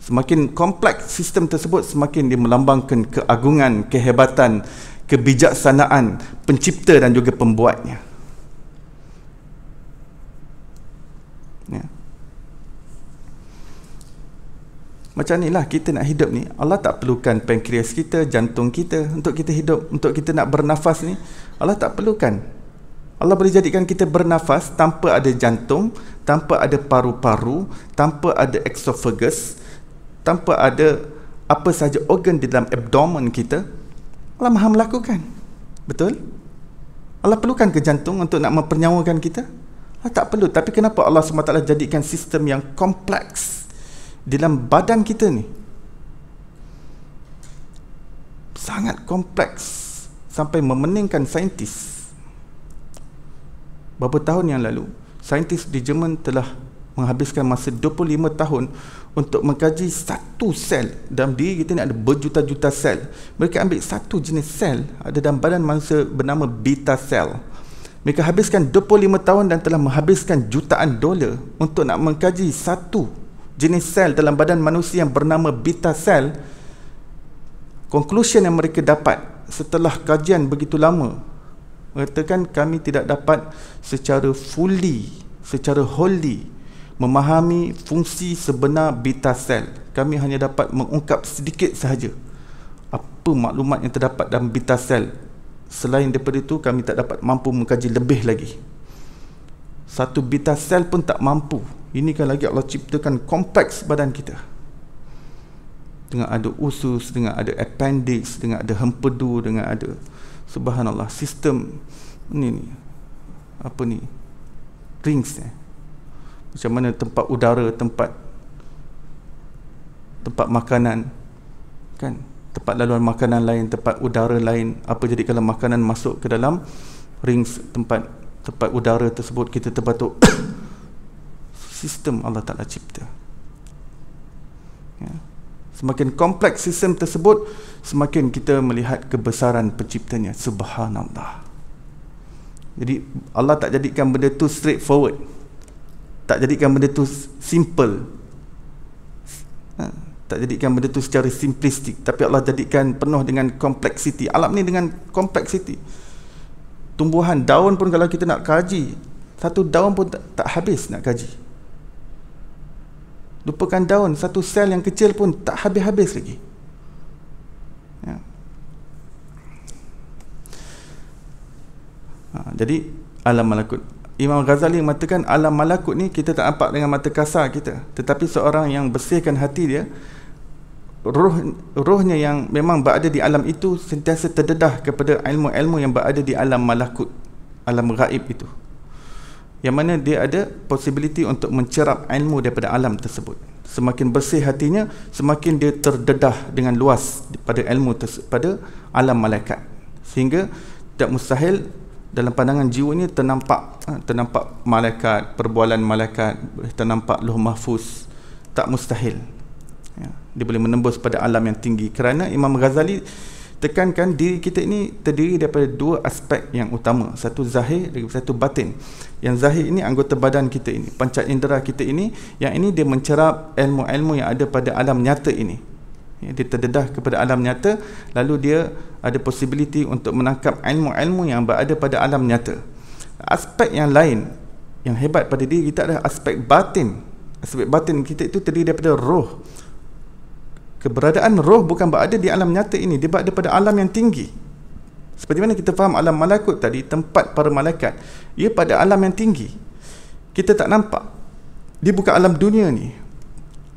Semakin kompleks sistem tersebut semakin dia melambangkan keagungan kehebatan kebijaksanaan pencipta dan juga pembuatnya macam inilah kita nak hidup ni Allah tak perlukan pankreas kita jantung kita untuk kita hidup untuk kita nak bernafas ni Allah tak perlukan Allah boleh jadikan kita bernafas tanpa ada jantung, tanpa ada paru-paru, tanpa ada esophagus, tanpa ada apa saja organ di dalam abdomen kita. Allah Maha melakukan. Betul? Allah perlukan ke jantung untuk nak mempernyawakan kita? Allah tak perlu. Tapi kenapa Allah SWT jadikan sistem yang kompleks dalam badan kita ni? Sangat kompleks sampai memeningkan saintis. Beberapa tahun yang lalu saintis di Jerman telah menghabiskan masa 25 tahun untuk mengkaji satu sel. Dalam diri kita ni ada berjuta-juta sel. Mereka ambil satu jenis sel. Ada dalam badan manusia bernama beta cell mereka habiskan 25 tahun dan telah menghabiskan jutaan dolar untuk nak mengkaji satu jenis sel dalam badan manusia yang bernama beta cell conclusion yang mereka dapat setelah kajian begitu lama mengatakan kami tidak dapat secara fully secara wholly memahami fungsi sebenar beta cell kami hanya dapat mengungkap sedikit sahaja apa maklumat yang terdapat dalam beta cell selain daripada itu kami tak dapat mampu mengkaji lebih lagi. Satu beta cell pun tak mampu ini kan lagi Allah ciptakan kompleks badan kita. Dengan ada usus dengan ada appendix dengan ada hempedu dengan ada subhanallah sistem ni ni apa ni rings eh macam mana tempat udara tempat tempat makanan kan? Tempat laluan makanan lain tempat udara lain apa jadi kalau makanan masuk ke dalam rings tempat tempat udara tersebut kita terbatuk sistem Allah Taala cipta. Ya. Semakin kompleks sistem tersebut semakin kita melihat kebesaran penciptanya. Subhanallah. Jadi Allah tak jadikan benda tu straightforward. Tak jadikan benda tu simple. Ha, tak jadikan benda tu secara simplistik. Tapi Allah jadikan penuh dengan kompleksiti alam ni dengan kompleksiti tumbuhan daun pun kalau kita nak kaji satu daun pun tak, tak habis nak kaji lupakan daun satu sel yang kecil pun tak habis-habis lagi. Ya. ha, jadi alam malakut. Imam Ghazali mengatakan alam malakut ni kita tak nampak dengan mata kasar kita. Tetapi seorang yang bersihkan hati dia roh rohnya yang memang berada di alam itu sentiasa terdedah kepada ilmu-ilmu yang berada di alam malakut alam gaib itu yang mana dia ada possibility untuk mencerap ilmu daripada alam tersebut. Semakin bersih hatinya semakin dia terdedah dengan luas pada ilmu pada alam malaikat. Sehingga tidak mustahil dalam pandangan jiwa ini ternampak ha, ternampak malaikat perbualan malaikat ternampak luh mahfuz. Tak mustahil. Ya, dia boleh menembus pada alam yang tinggi. Kerana Imam Ghazali tekankan diri kita ini terdiri daripada dua aspek yang utama. Satu zahir dan satu batin. Yang zahir ini anggota badan kita ini panca indera kita ini. Yang ini dia mencerap ilmu-ilmu yang ada pada alam nyata ini. Ya, dia terdedah kepada alam nyata lalu dia ada possibility untuk menangkap ilmu-ilmu yang berada pada alam nyata. Aspek yang lain yang hebat pada diri kita adalah aspek batin. Aspek batin kita itu terdiri daripada roh keberadaan roh bukan berada di alam nyata ini. Dia berada pada alam yang tinggi. Seperti mana kita faham alam malakut tadi tempat para malaikat ia pada alam yang tinggi. Kita tak nampak. Dia bukan alam dunia ni.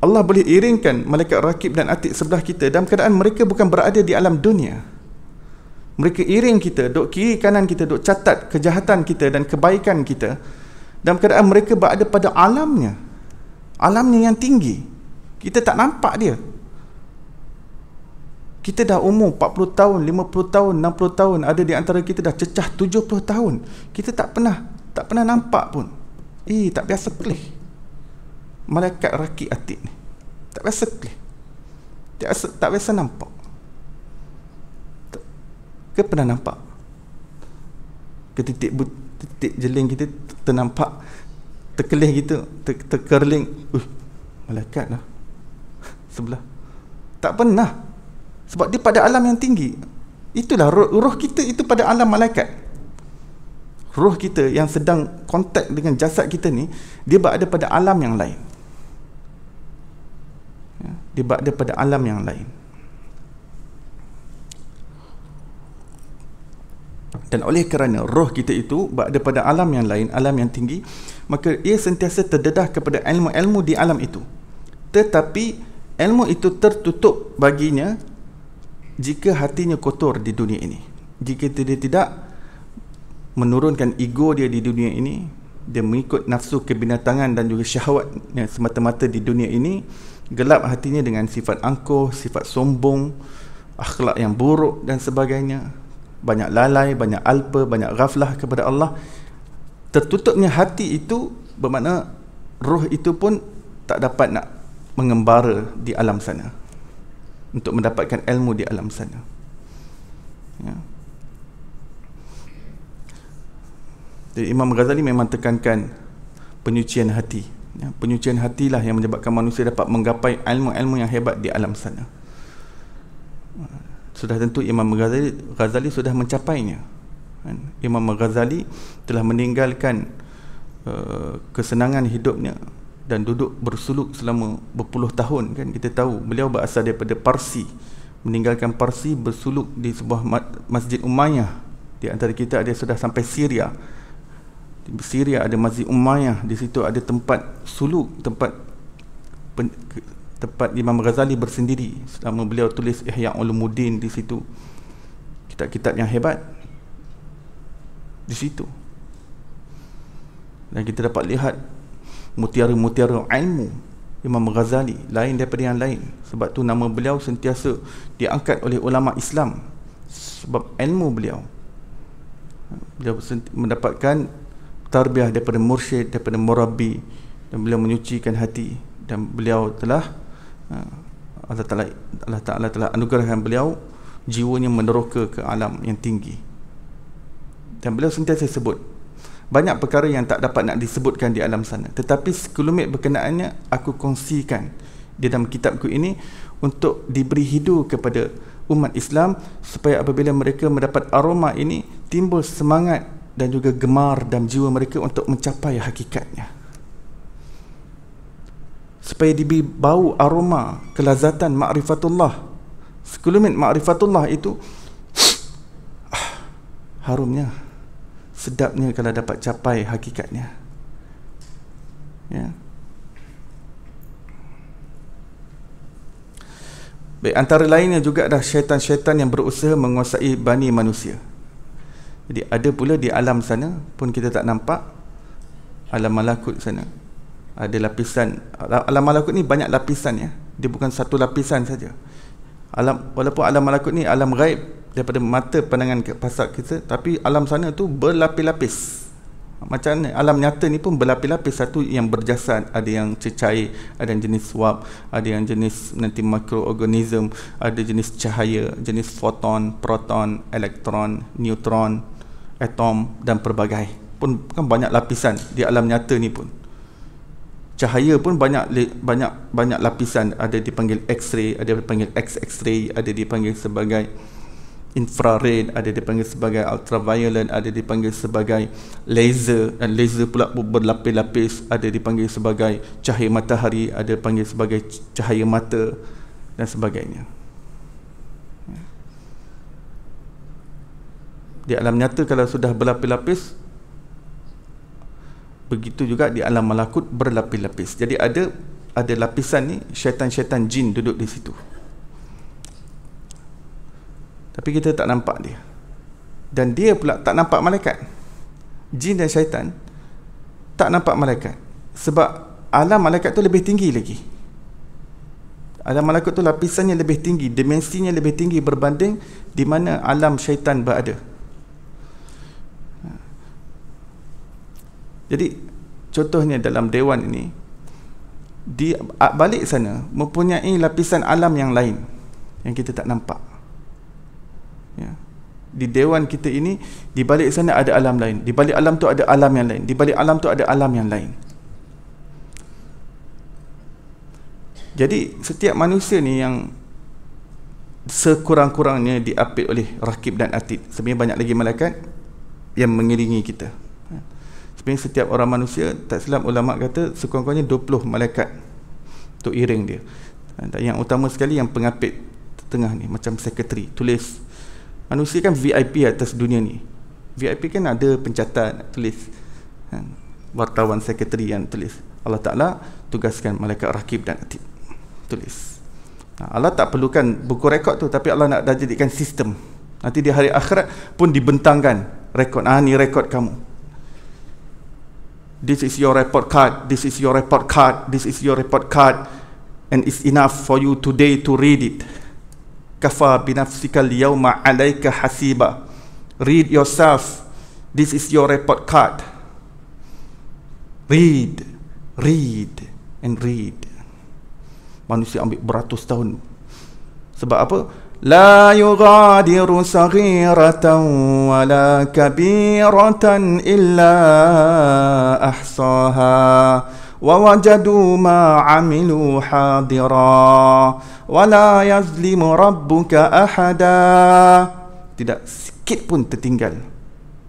Allah boleh iringkan malaikat rakib dan atik sebelah kita dalam keadaan mereka bukan berada di alam dunia. Mereka iring kita duk kiri kanan kita duk catat kejahatan kita dan kebaikan kita. Dalam keadaan mereka berada pada alamnya. Alamnya yang tinggi. Kita tak nampak dia kita dah umur 40 tahun, 50 tahun, 60 tahun ada di antara kita dah cecah 70 tahun. Kita tak pernah tak pernah nampak pun. Eh, tak biasa kelih. Malaikat rakit atik ni. Tak biasa kelih. Tak biasa, tak biasa nampak. Ke pernah nampak? Ke titik, titik jeling kita ternampak terkelih gitu, ter, terkerling. Uh, malaikat lah. Sebelah. Tak pernah. Sebab dia pada alam yang tinggi. Itulah roh, roh kita itu pada alam malaikat. Roh kita yang sedang kontak dengan jasad kita ni, dia berada pada alam yang lain. Ya, dia berada pada alam yang lain. Dan oleh kerana roh kita itu berada pada alam yang lain, alam yang tinggi, maka ia sentiasa terdedah kepada ilmu-ilmu di alam itu. Tetapi ilmu itu tertutup baginya jika hatinya kotor di dunia ini jika dia tidak menurunkan ego dia di dunia ini dia mengikut nafsu kebinatangan dan juga syahwat yang semata-mata di dunia ini gelap hatinya dengan sifat angkuh sifat sombong akhlak yang buruk dan sebagainya banyak lalai banyak alpa banyak ghaflah kepada Allah tertutupnya hati itu bermakna roh itu pun tak dapat nak mengembara di alam sana untuk mendapatkan ilmu di alam sana. Ya. Jadi Imam Ghazali memang tekankan penyucian hati. Ya, penyucian hatilah yang menyebabkan manusia dapat menggapai ilmu-ilmu yang hebat di alam sana. Sudah tentu Imam Ghazali, Ghazali sudah mencapainya. Kan? Imam Ghazali telah meninggalkan uh, kesenangan hidupnya dan duduk bersuluk selama berpuluh tahun kan? Kita tahu beliau berasal daripada Parsi. Meninggalkan Parsi bersuluk di sebuah masjid Umayyah. Di antara kita ada sudah sampai Syria. Di Syria ada masjid Umayyah. Di situ ada tempat suluk tempat tempat Imam Ghazali bersendiri. Selama beliau tulis Ihya Ulumuddin di situ. Kitab-kitab yang hebat. Di situ. Dan kita dapat lihat mutiara-mutiara ilmu. Imam Ghazali lain daripada yang lain. Sebab tu nama beliau sentiasa diangkat oleh ulama Islam sebab ilmu beliau. Beliau mendapatkan tarbiyah daripada mursyid daripada murabbi dan beliau menyucikan hati. Dan beliau telah uh, Allah Taala Allah Taala telah anugerahkan beliau jiwanya meneroka ke alam yang tinggi. Dan beliau sentiasa sebut banyak perkara yang tak dapat nak disebutkan di alam sana. Tetapi sekelumit berkenaannya aku kongsikan di dalam kitabku ini untuk diberi hidu kepada umat Islam supaya apabila mereka mendapat aroma ini timbul semangat dan juga gemar dalam jiwa mereka untuk mencapai hakikatnya. Supaya diberi bau aroma kelazatan ma'rifatullah sekelumit ma'rifatullah itu harumnya sedapnya kalau dapat capai hakikatnya ya Baik, antara lainnya juga ada syaitan-syaitan yang berusaha menguasai bani manusia. Jadi ada pula di alam sana pun kita tak nampak alam malakut sana. Ada lapisan alam malakut ni banyak lapisan ya. Dia bukan satu lapisan saja. Alam walaupun alam malakut ni alam gaib daripada mata pandangan pasal kita tapi alam sana tu berlapis-lapis. Macam alam nyata ni pun berlapis-lapis. Satu yang berjasad ada yang cecair ada yang jenis swab ada yang jenis nanti mikroorganism ada jenis cahaya jenis foton proton elektron neutron atom dan pelbagai. Pun kan banyak lapisan di alam nyata ni pun. Cahaya pun banyak banyak banyak lapisan. Ada dipanggil x-ray ada dipanggil x-x-ray ada dipanggil sebagai infrared ada dipanggil sebagai ultraviolet ada dipanggil sebagai laser dan laser pula berlapis-lapis ada dipanggil sebagai cahaya matahari ada dipanggil sebagai cahaya mata dan sebagainya. Di alam nyata kalau sudah berlapis-lapis begitu juga di alam malakut berlapis-lapis. Jadi ada ada lapisan ni syaitan-syaitan jin duduk di situ tapi kita tak nampak dia. Dan dia pula tak nampak malaikat. Jin dan syaitan tak nampak malaikat. Sebab alam malaikat tu lebih tinggi lagi. Alam malaikat tu lapisannya lebih tinggi dimensinya lebih tinggi berbanding di mana alam syaitan berada. Jadi contohnya dalam dewan ini di balik sana mempunyai lapisan alam yang lain yang kita tak nampak. Di dewan kita ini di balik sana ada alam lain. Di balik alam tu ada alam yang lain. Di balik alam tu ada alam yang lain. Jadi setiap manusia ni yang sekurang-kurangnya diapit oleh rakib dan atid. Sebenarnya banyak lagi malaikat yang mengiringi kita. Sebenarnya setiap orang manusia tak silap ulama kata sekurang-kurangnya 20 malaikat untuk iring dia. Yang utama sekali yang pengapit tengah ni macam sekretari tulis manusia kan VIP atas dunia ni. VIP kan ada pencatat tulis. Kan? wartawan sekretari yang tulis. Allah Ta'ala tugaskan malaikat rakib dan atib tulis. Allah tak perlukan buku rekod tu tapi Allah nak dah jadikan sistem. Nanti di hari akhirat pun dibentangkan rekod. Ah ni rekod kamu. This is your report card this is your report card this is your report card and it's enough for you today to read it kafa binafsika al-yawma alayka hasiba. Read yourself. This is your report card. Read read and read. Manusia ambil beratus tahun. Sebab apa? La yughadiru saghiratan wala kabiratan illa ahsaha ووجدوا ما عملوا حاضرا ولا يظلم ربك أحدا tidak sikit pun tertinggal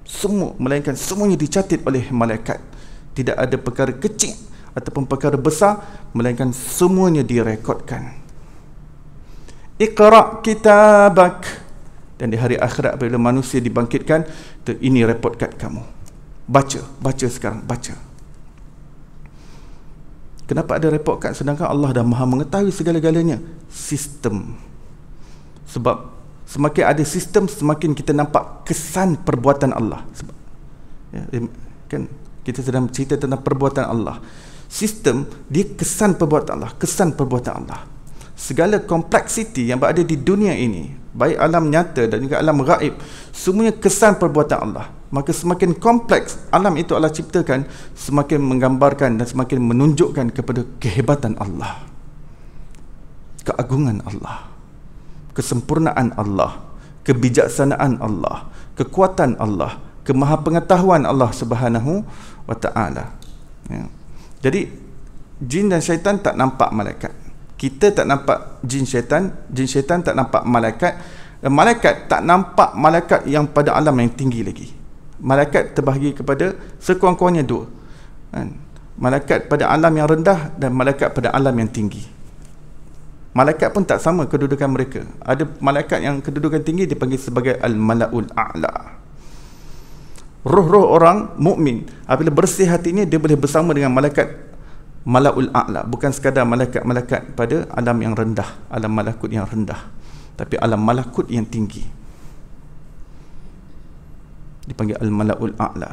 semua melainkan semuanya dicatat oleh malaikat tidak ada perkara kecil ataupun perkara besar melainkan semuanya direkodkan Iqra kitabak dan di hari akhirat apabila manusia dibangkitkan ini report kad kamu baca baca sekarang baca Kenapa ada report card sedangkan Allah dah maha mengetahui segala-galanya? Sistem. Sebab semakin ada sistem semakin kita nampak kesan perbuatan Allah. Sebab ya, kan kita sedang cerita tentang perbuatan Allah. Sistem dia kesan perbuatan Allah, kesan perbuatan Allah. Segala kompleksiti yang berada di dunia ini, baik alam nyata dan juga alam gaib, semuanya kesan perbuatan Allah maka semakin kompleks alam itu Allah ciptakan semakin menggambarkan dan semakin menunjukkan kepada kehebatan Allah keagungan Allah kesempurnaan Allah kebijaksanaan Allah kekuatan Allah kemahapengetahuan Allah Subhanahu wa taala. Ya. jadi jin dan syaitan tak nampak malaikat. Kita tak nampak jin syaitan jin syaitan tak nampak malaikat. Malaikat tak nampak malaikat yang pada alam yang tinggi lagi malaikat terbahagi kepada sekurang-kurangnya dua. Kan? malaikat pada alam yang rendah dan malaikat pada alam yang tinggi. Malaikat pun tak sama kedudukan mereka. Ada malaikat yang kedudukan tinggi dipanggil sebagai al-malaul a'la. Roh-roh orang mukmin apabila bersih hatinya dia boleh bersama dengan malaikat malaul a'la. Bukan sekadar malaikat-malaikat pada alam yang rendah alam malakut yang rendah tapi alam malakut yang tinggi dipanggil al malaul a'la.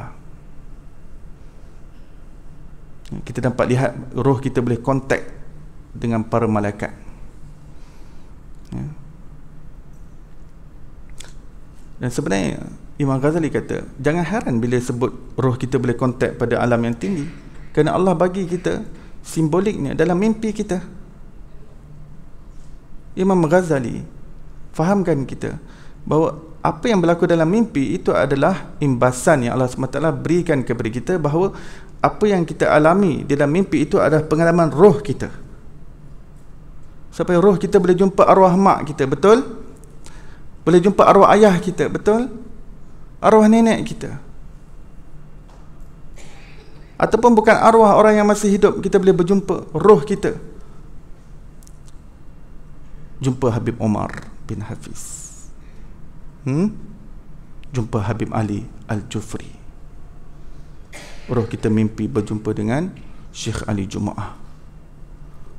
Kita dapat lihat roh kita boleh kontak dengan para malaikat. Ya. dan sebenarnya Imam Ghazali kata jangan heran bila sebut roh kita boleh kontak pada alam yang tinggi. Kerana Allah bagi kita simboliknya dalam mimpi kita. Imam Ghazali fahamkan kita bahawa apa yang berlaku dalam mimpi itu adalah imbasan yang Allah SWT berikan kepada kita bahawa apa yang kita alami dalam mimpi itu adalah pengalaman roh kita. Sampai roh kita boleh jumpa arwah mak kita betul? Boleh jumpa arwah ayah kita betul? Arwah nenek kita. Ataupun bukan arwah orang yang masih hidup kita boleh berjumpa roh kita. Jumpa Habib Omar bin Hafiz hmm? jumpa Habib Ali Al-Jufri. Roh kita mimpi berjumpa dengan Syekh Ali Jumaah.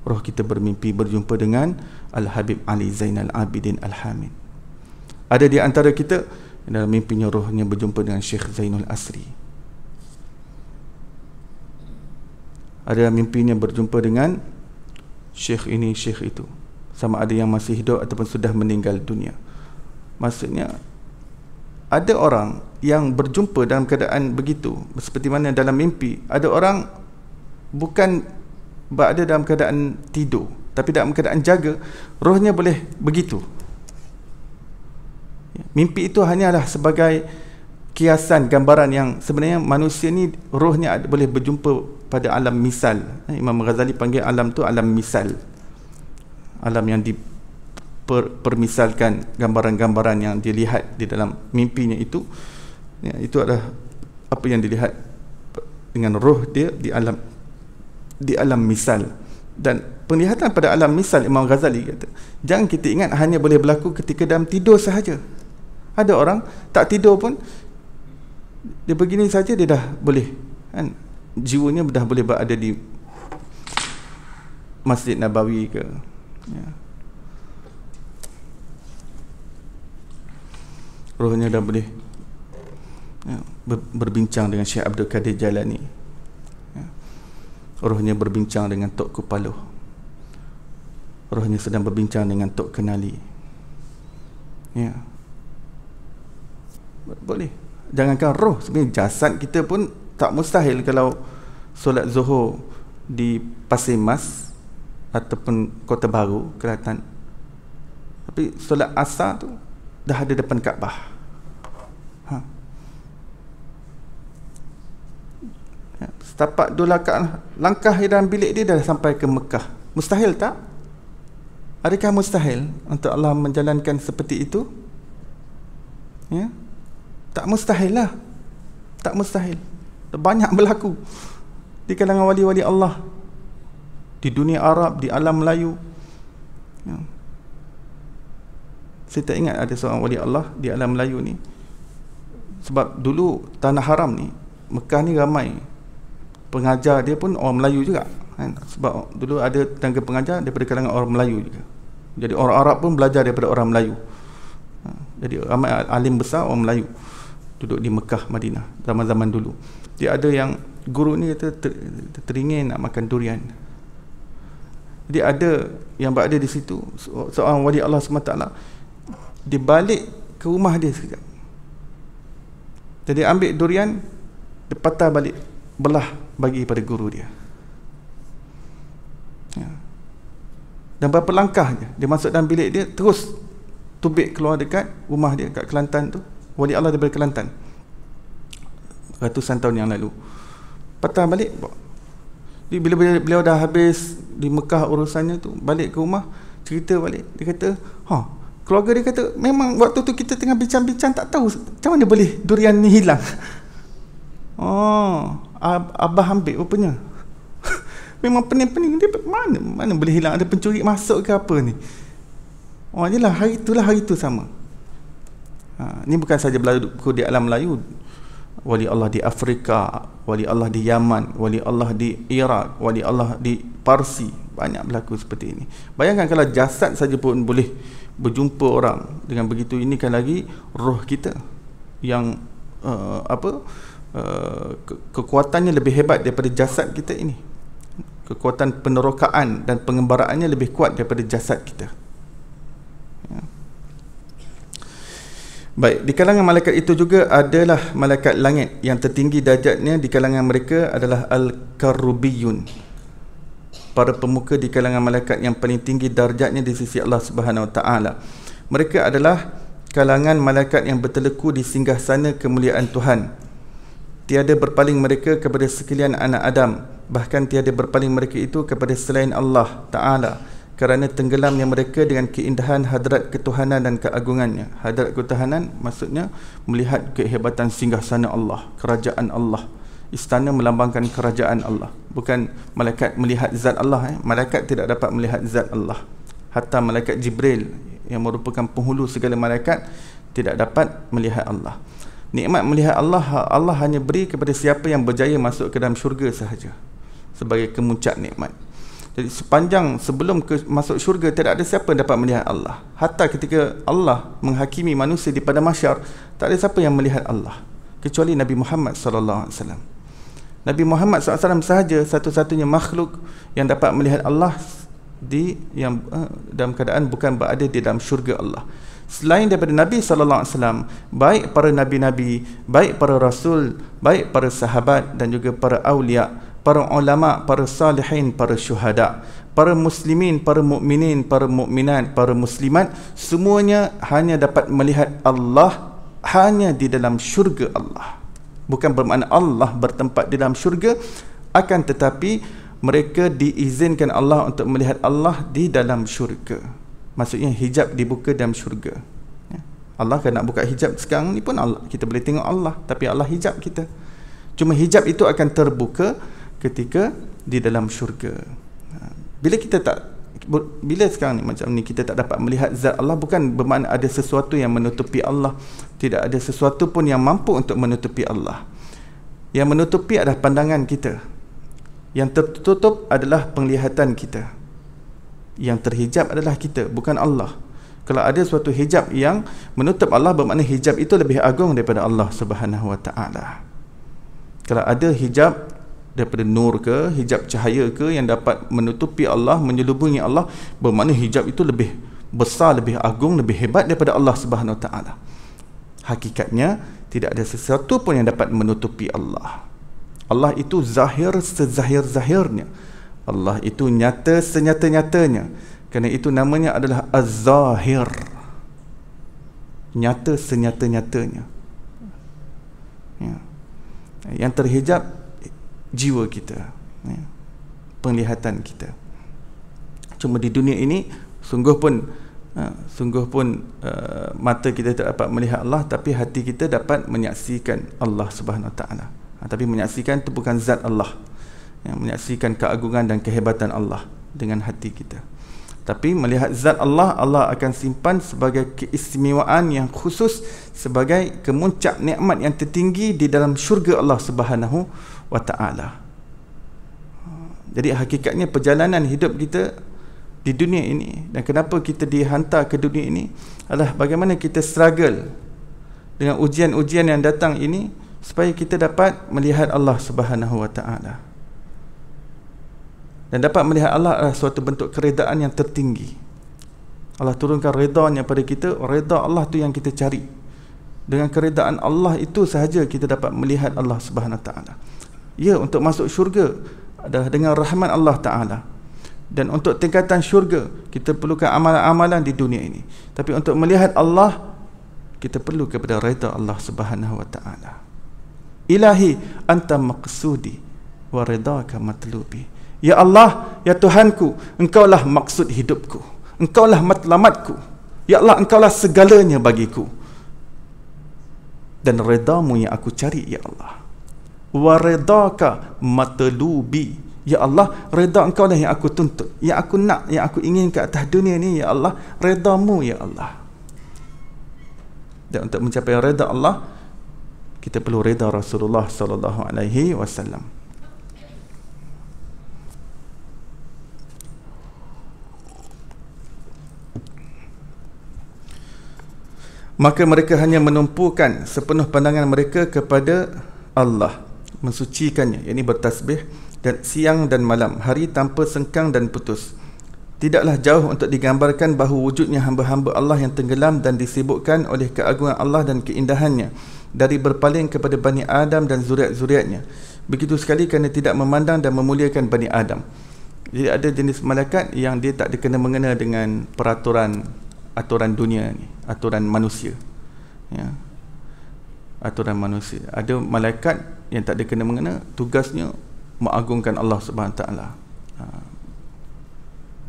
Roh kita bermimpi berjumpa dengan Al-Habib Ali Zainal Abidin Al-Hamid ada di antara kita dalam mimpinya rohnya berjumpa dengan Syekh Zainul Asri. Ada mimpinya berjumpa dengan Syekh ini, Syekh itu. Sama ada yang masih hidup ataupun sudah meninggal dunia maksudnya ada orang yang berjumpa dalam keadaan begitu seperti mana dalam mimpi ada orang bukan berada dalam keadaan tidur tapi dalam keadaan jaga rohnya boleh begitu. Mimpi itu hanyalah sebagai kiasan gambaran yang sebenarnya manusia ni rohnya boleh berjumpa pada alam misal. Imam Ghazali panggil alam tu alam misal. Alam yang dipermisalkan gambaran-gambaran yang dilihat di dalam mimpinya itu ya, itu adalah apa yang dilihat dengan roh dia di alam di alam misal. Dan penglihatan pada alam misal Imam Ghazali kata jangan kita ingat hanya boleh berlaku ketika dalam tidur sahaja. Ada orang tak tidur pun dia begini saja dia dah boleh kan? Jiwanya dah boleh berada di Masjid Nabawi ke ya. Rohnya dah boleh ya, ber, berbincang dengan Syekh Abdul Qadir Jalani ya. rohnya berbincang dengan Tok Kupalo rohnya sedang berbincang dengan Tok Kenali. Ya. Boleh. Jangankan roh sebenarnya jasad kita pun tak mustahil kalau solat zuhur di Pasir Mas ataupun Kota Baru Kelatan tapi solat asar tu dah ada depan Kaabah ha. Ya, setapak dua langkah, langkah dalam bilik dia dah sampai ke Mekah mustahil tak? adakah mustahil untuk Allah menjalankan seperti itu? ya? tak mustahil lah tak mustahil banyak berlaku di kalangan wali-wali Allah di dunia Arab, di alam Melayu. Ya. Saya tak ingat ada seorang wali Allah di alam Melayu ni. Sebab dulu tanah haram ni, Mekah ni ramai pengajar dia pun orang Melayu juga. Kan? Sebab dulu ada tangga pengajar daripada kalangan orang Melayu juga. Jadi orang Arab pun belajar daripada orang Melayu. Ha. Jadi ramai alim besar orang Melayu duduk di Mekah, Madinah zaman-zaman dulu. Dia ada yang guru ni kata ter, teringin nak makan durian. Jadi ada yang berada di situ seorang wali Allah SWT dia balik ke rumah dia sekejap. Jadi ambil durian dia patah balik belah bagi pada guru dia. Ya. Dan berapa langkah je dia masuk dalam bilik dia terus tubik keluar dekat rumah dia kat Kelantan tu. Wali Allah daripada Kelantan. Ratusan tahun yang lalu. Patah balik jadi bila beliau dah habis di Mekah urusannya tu, balik ke rumah, cerita balik. Dia kata, ha, keluarga dia kata, memang waktu tu kita tengah bincang-bincang tak tahu macam mana boleh durian ni hilang. Oh, ab abah ambil rupanya. memang pening-pening dia mana mana boleh hilang ada pencuri masuk ke apa ni. Oh, jelah hari itulah hari tu sama. Ha, ni bukan saja berlaku di alam Melayu. wali Allah di Afrika wali Allah di Yaman wali Allah di Iraq wali Allah di Parsi banyak berlaku seperti ini bayangkan kalau jasad saja pun boleh berjumpa orang dengan begitu ini kan lagi roh kita yang uh, apa uh, ke- kekuatannya lebih hebat daripada jasad kita ini kekuatan penerokaan dan pengembaraannya lebih kuat daripada jasad kita ya. Baik, di kalangan malaikat itu juga adalah malaikat langit yang tertinggi darjatnya di kalangan mereka adalah Al-Karubiyun. Para pemuka di kalangan malaikat yang paling tinggi darjatnya di sisi Allah Subhanahu Wa Taala. Mereka adalah kalangan malaikat yang berteleku di singgah sana kemuliaan Tuhan. Tiada berpaling mereka kepada sekalian anak Adam, bahkan tiada berpaling mereka itu kepada selain Allah Taala kerana tenggelamnya mereka dengan keindahan hadrat ketuhanan dan keagungannya. Hadrat ketuhanan maksudnya melihat kehebatan singgahsana Allah, kerajaan Allah. Istana melambangkan kerajaan Allah. Bukan malaikat melihat zat Allah. Eh. Malaikat tidak dapat melihat zat Allah. Hatta malaikat Jibril yang merupakan penghulu segala malaikat tidak dapat melihat Allah. Nikmat melihat Allah Allah hanya beri kepada siapa yang berjaya masuk ke dalam syurga sahaja sebagai kemuncak nikmat. Jadi sepanjang sebelum ke, masuk syurga tidak ada siapa yang dapat melihat Allah. Hatta ketika Allah menghakimi manusia di pada masyar, tak ada siapa yang melihat Allah kecuali Nabi Muhammad sallallahu alaihi wasallam. Nabi Muhammad SAW sahaja satu-satunya makhluk yang dapat melihat Allah di yang uh, dalam keadaan bukan berada di dalam syurga Allah. Selain daripada Nabi sallallahu alaihi wasallam, baik para nabi-nabi, baik para rasul, baik para sahabat dan juga para aulia para ulama, para salihin, para syuhada, para muslimin, para mukminin, para mukminat, para muslimat, semuanya hanya dapat melihat Allah hanya di dalam syurga Allah. Bukan bermakna Allah bertempat di dalam syurga, akan tetapi mereka diizinkan Allah untuk melihat Allah di dalam syurga. Maksudnya hijab dibuka dalam syurga. Ya. Allah kan nak buka hijab sekarang ni pun Allah. Kita boleh tengok Allah, tapi Allah hijab kita. Cuma hijab itu akan terbuka ketika di dalam syurga. Ha, bila kita tak bila sekarang ni macam ni kita tak dapat melihat zat Allah bukan bermakna ada sesuatu yang menutupi Allah. Tidak ada sesuatu pun yang mampu untuk menutupi Allah. Yang menutupi adalah pandangan kita. Yang tertutup adalah penglihatan kita. Yang terhijab adalah kita, bukan Allah. Kalau ada suatu hijab yang menutup Allah bermakna hijab itu lebih agung daripada Allah Subhanahu Wa Taala. Kalau ada hijab daripada nur ke hijab cahaya ke yang dapat menutupi Allah menyelubungi Allah bermakna hijab itu lebih besar lebih agung lebih hebat daripada Allah Subhanahu taala hakikatnya tidak ada sesuatu pun yang dapat menutupi Allah. Allah itu zahir sezahir-zahirnya. Allah itu nyata senyata-nyatanya. Kerana itu namanya adalah az-zahir. Nyata senyata-nyatanya. Ya. yang terhijab jiwa kita. Ya. penglihatan kita. Cuma di dunia ini sungguh pun uh, sungguh pun uh, mata kita tak dapat melihat Allah tapi hati kita dapat menyaksikan Allah Subhanahu Wa taala. Ha, tapi menyaksikan itu bukan zat Allah. Ya, menyaksikan keagungan dan kehebatan Allah dengan hati kita. Tapi melihat zat Allah Allah akan simpan sebagai keistimewaan yang khusus sebagai kemuncak nikmat yang tertinggi di dalam syurga Allah Subhanahu wa taala. Jadi hakikatnya perjalanan hidup kita di dunia ini dan kenapa kita dihantar ke dunia ini adalah bagaimana kita struggle dengan ujian-ujian yang datang ini supaya kita dapat melihat Allah Subhanahu wa taala. Dan dapat melihat Allah adalah suatu bentuk keredaan yang tertinggi. Allah turunkan redanya pada kita, reda Allah tu yang kita cari. Dengan keredaan Allah itu sahaja kita dapat melihat Allah Subhanahu wa taala. Ya untuk masuk syurga adalah dengan rahmat Allah Ta'ala Dan untuk tingkatan syurga Kita perlukan amalan-amalan di dunia ini. Tapi untuk melihat Allah Kita perlu kepada reda Allah Subhanahu Wa Ta'ala. Ilahi anta maqsudi Wa redaka matlubi. Ya Allah, Ya Tuhanku Engkaulah maksud hidupku. Engkaulah matlamatku. Ya Allah, engkaulah segalanya bagiku. Dan redamu yang aku cari, Ya Allah. Waridaka matlubi ya Allah redha engkau lah yang aku tuntut. Yang aku nak yang aku ingin ke atas dunia ni ya Allah redamu ya Allah. Dan untuk mencapai redha Allah kita perlu reda Rasulullah sallallahu alaihi wasallam. Maka mereka hanya menumpukan sepenuh pandangan mereka kepada Allah mensucikannya. Yakni bertasbih dan siang dan malam hari tanpa sengkang dan putus Tidaklah jauh untuk digambarkan bahawa wujudnya hamba-hamba Allah yang tenggelam dan disibukkan oleh keagungan Allah dan keindahannya dari berpaling kepada Bani Adam dan zuriat-zuriatnya. Begitu sekali kerana tidak memandang dan memuliakan Bani Adam. Jadi ada jenis malaikat yang dia tak dikena mengena dengan peraturan aturan dunia ni, aturan manusia. Ya. Aturan manusia. Ada malaikat yang tak dikena mengena tugasnya mengagungkan Allah Subhanahu taala. Ha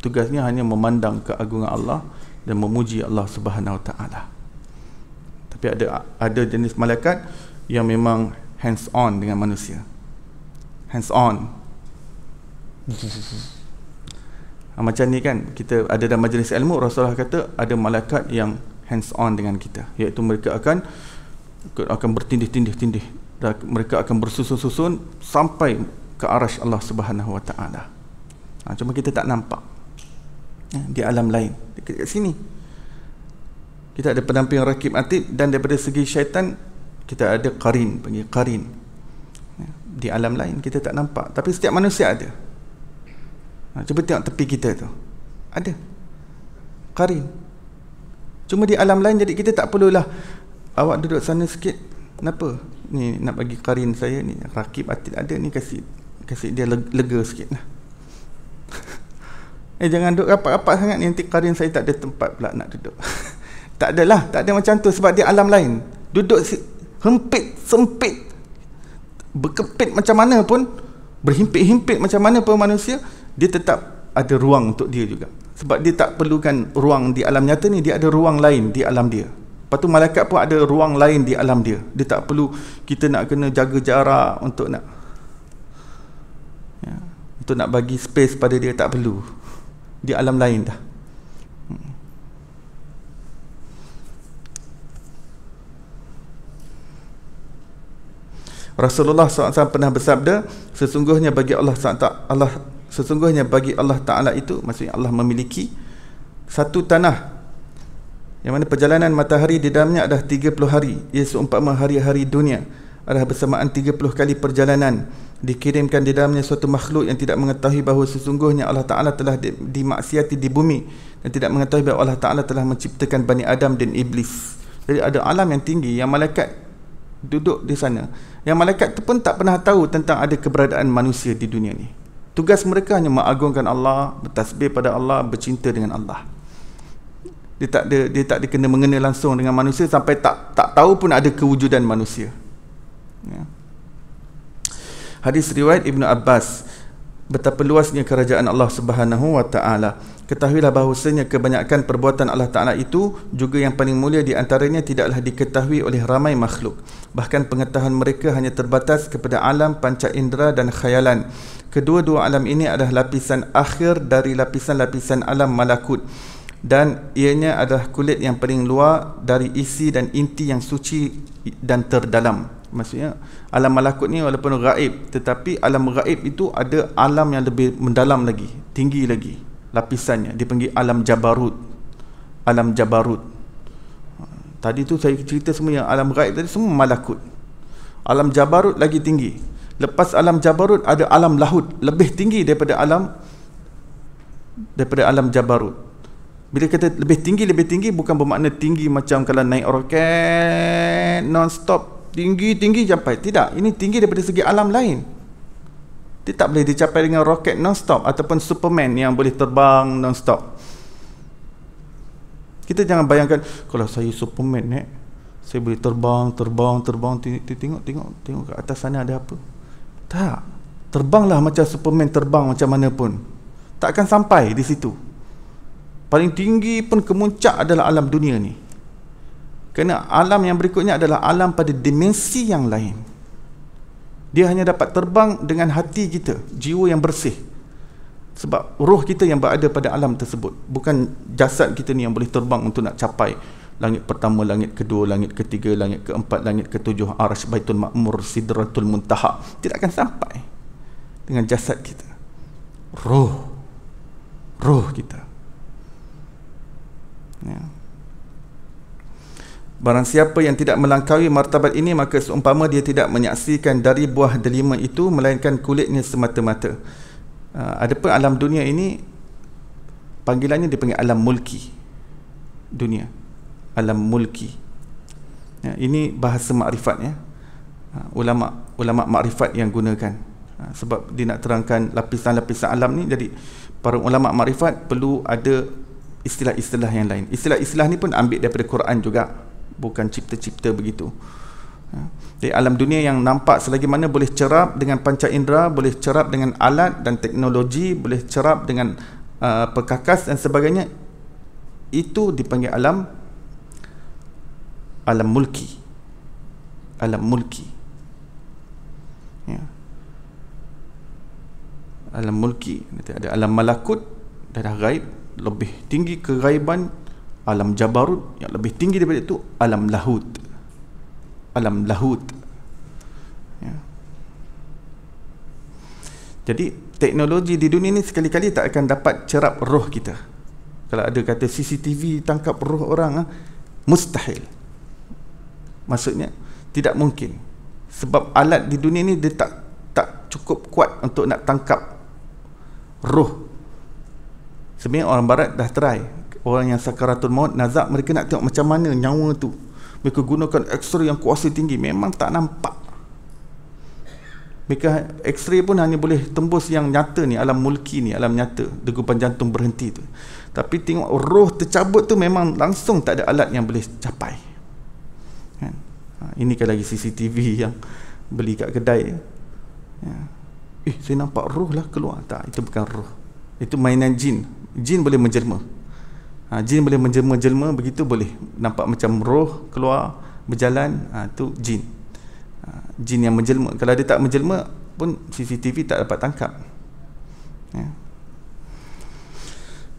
tugasnya hanya memandang keagungan Allah dan memuji Allah Subhanahu taala. Tapi ada ada jenis malaikat yang memang hands on dengan manusia. Hands on. ha, macam ni kan kita ada dalam majlis ilmu Rasulullah kata ada malaikat yang hands on dengan kita iaitu mereka akan akan bertindih-tindih-tindih mereka akan bersusun-susun sampai ke arasy Allah Subhanahu wa taala. Ha, cuma kita tak nampak. Ya, di alam lain. Dekat, dekat sini. Kita ada pendamping rakib atid dan daripada segi syaitan kita ada qarin panggil qarin. Ya, di alam lain kita tak nampak. Tapi setiap manusia ada. Ha, cuba tengok tepi kita tu. Ada. Qarin. Cuma di alam lain jadi kita tak perlulah awak duduk sana sikit. Kenapa? Ni nak bagi qarin saya ni rakib atid ada ni kasih kasih dia lega sikit lah Eh jangan duduk rapat-rapat sangat ni nanti karin saya tak ada tempat pula nak duduk. tak adalah, tak ada macam tu sebab dia alam lain. Duduk hempit, sempit, berkepit macam mana pun, berhimpit-himpit macam mana pun manusia, dia tetap ada ruang untuk dia juga. Sebab dia tak perlukan ruang di alam nyata ni, dia ada ruang lain di alam dia. Lepas tu malaikat pun ada ruang lain di alam dia. Dia tak perlu kita nak kena jaga jarak untuk nak untuk nak bagi space pada dia tak perlu di alam lain dah. Rasulullah SAW pernah bersabda sesungguhnya bagi Allah SWT Allah sesungguhnya bagi Allah Taala itu maksudnya Allah memiliki satu tanah yang mana perjalanan matahari di dalamnya adalah 30 hari ia seumpama hari-hari dunia adalah bersamaan 30 kali perjalanan dikirimkan di dalamnya suatu makhluk yang tidak mengetahui bahawa sesungguhnya Allah Ta'ala telah dimaksiati di bumi dan tidak mengetahui bahawa Allah Ta'ala telah menciptakan Bani Adam dan Iblis. Jadi ada alam yang tinggi yang malaikat duduk di sana. Yang malaikat tu pun tak pernah tahu tentang ada keberadaan manusia di dunia ni. Tugas mereka hanya mengagungkan Allah bertasbih pada Allah bercinta dengan Allah. Dia tak ada dia tak dikena mengenal langsung dengan manusia sampai tak tak tahu pun ada kewujudan manusia. Ya Hadis riwayat Ibnu Abbas betapa luasnya kerajaan Allah Subhanahu wa taala. Ketahuilah bahawasanya kebanyakan perbuatan Allah Taala itu juga yang paling mulia di antaranya tidaklah diketahui oleh ramai makhluk. Bahkan pengetahuan mereka hanya terbatas kepada alam panca indera dan khayalan. Kedua-dua alam ini adalah lapisan akhir dari lapisan-lapisan alam malakut dan ianya adalah kulit yang paling luar dari isi dan inti yang suci dan terdalam maksudnya alam malakut ni walaupun gaib tetapi alam gaib itu ada alam yang lebih mendalam lagi tinggi lagi. Lapisannya dipanggil alam jabarut. Alam jabarut. Tadi tu saya cerita semua yang alam gaib tadi semua malakut. Alam jabarut lagi tinggi. Lepas alam jabarut ada alam lahut lebih tinggi daripada alam daripada alam jabarut. Bila kata lebih tinggi lebih tinggi bukan bermakna tinggi macam kalau naik roket non stop tinggi-tinggi sampai tidak ini tinggi daripada segi alam lain. Dia tak boleh dicapai dengan roket non-stop ataupun superman yang boleh terbang non-stop. Kita jangan bayangkan kalau saya superman eh saya boleh terbang terbang terbang tengok tengok tengok ke atas sana ada apa. Tak. Terbanglah macam superman terbang macam mana pun. Tak akan sampai di situ. Paling tinggi pun kemuncak adalah alam dunia ni kerana alam yang berikutnya adalah alam pada dimensi yang lain. Dia hanya dapat terbang dengan hati kita, jiwa yang bersih. Sebab roh kita yang berada pada alam tersebut. Bukan jasad kita ni yang boleh terbang untuk nak capai langit pertama, langit kedua, langit ketiga, langit keempat, langit ketujuh, arash baitul ma'mur, sidratul muntaha. Tidak akan sampai dengan jasad kita. Roh. Roh kita. Ya. Barang siapa yang tidak melangkaui martabat ini maka seumpama dia tidak menyaksikan dari buah delima itu melainkan kulitnya semata-mata. Uh, adapun alam dunia ini panggilannya dipanggil alam mulki. Dunia. Alam mulki. Ya, ini bahasa makrifat ya. Uh, ulama ulama makrifat yang gunakan. Uh, sebab dia nak terangkan lapisan-lapisan alam ni jadi para ulama makrifat perlu ada istilah-istilah yang lain. Istilah-istilah ni pun ambil daripada Quran juga bukan cipta-cipta begitu ha. di alam dunia yang nampak selagi mana boleh cerap dengan panca indera boleh cerap dengan alat dan teknologi boleh cerap dengan uh, perkakas dan sebagainya itu dipanggil alam alam mulki alam mulki ya. alam mulki ada alam malakut dan gaib lebih tinggi kegaiban alam jabarut yang lebih tinggi daripada itu alam lahut. Alam lahut. Ya. jadi teknologi di dunia ini sekali-kali tak akan dapat cerap roh kita. Kalau ada kata CCTV tangkap roh orang ha, mustahil. Maksudnya tidak mungkin. Sebab alat di dunia ini dia tak tak cukup kuat untuk nak tangkap roh. Sebenarnya orang barat dah try orang yang sakaratul maut nazak mereka nak tengok macam mana nyawa tu. Mereka gunakan x-ray yang kuasa tinggi memang tak nampak. Mereka x-ray pun hanya boleh tembus yang nyata ni alam mulki ni alam nyata degupan jantung berhenti tu. Tapi tengok roh tercabut tu memang langsung tak ada alat yang boleh capai. Kan? ha, ini kan lagi CCTV yang beli kat kedai ya. eh saya nampak roh lah keluar. Tak itu bukan roh. Itu mainan jin. Jin boleh menjelma ha, jin boleh menjelma-jelma begitu boleh. Nampak macam roh keluar berjalan ha, tu jin. Ha, jin yang menjelma. Kalau dia tak menjelma pun CCTV tak dapat tangkap. Ya.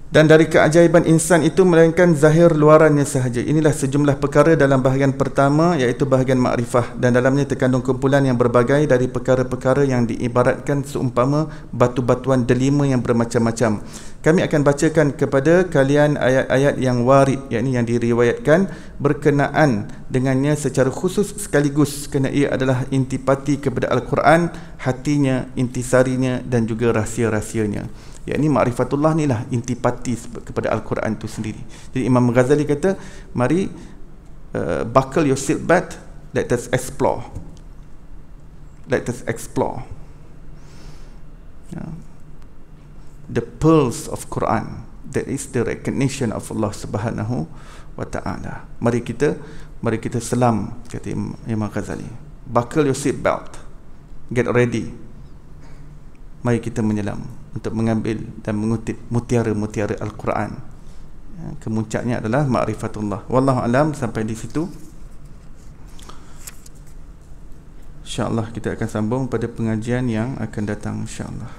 Dan dari keajaiban insan itu melainkan zahir luarannya sahaja. Inilah sejumlah perkara dalam bahagian pertama iaitu bahagian makrifah dan dalamnya terkandung kumpulan yang berbagai dari perkara-perkara yang diibaratkan seumpama batu-batuan delima yang bermacam-macam. Kami akan bacakan kepada kalian ayat-ayat yang warid yakni yang diriwayatkan berkenaan dengannya secara khusus sekaligus kerana ia adalah intipati kepada Al-Quran, hatinya, intisarinya dan juga rahsia-rahsianya yakni ma'rifatullah ni lah intipati kepada Al-Quran itu sendiri. Jadi Imam Ghazali kata mari uh, buckle your seatbelt let us explore. Let us explore. The pearls of Quran that is the recognition of Allah Subhanahu wa taala. Mari kita mari kita selam kata Imam Ghazali. Buckle your seatbelt. Get ready. Mari kita menyelam untuk mengambil dan mengutip mutiara-mutiara Al-Quran. Ya, kemuncaknya adalah ma'rifatullah. Wallahu alam sampai di situ. Insya-Allah kita akan sambung pada pengajian yang akan datang insya-Allah.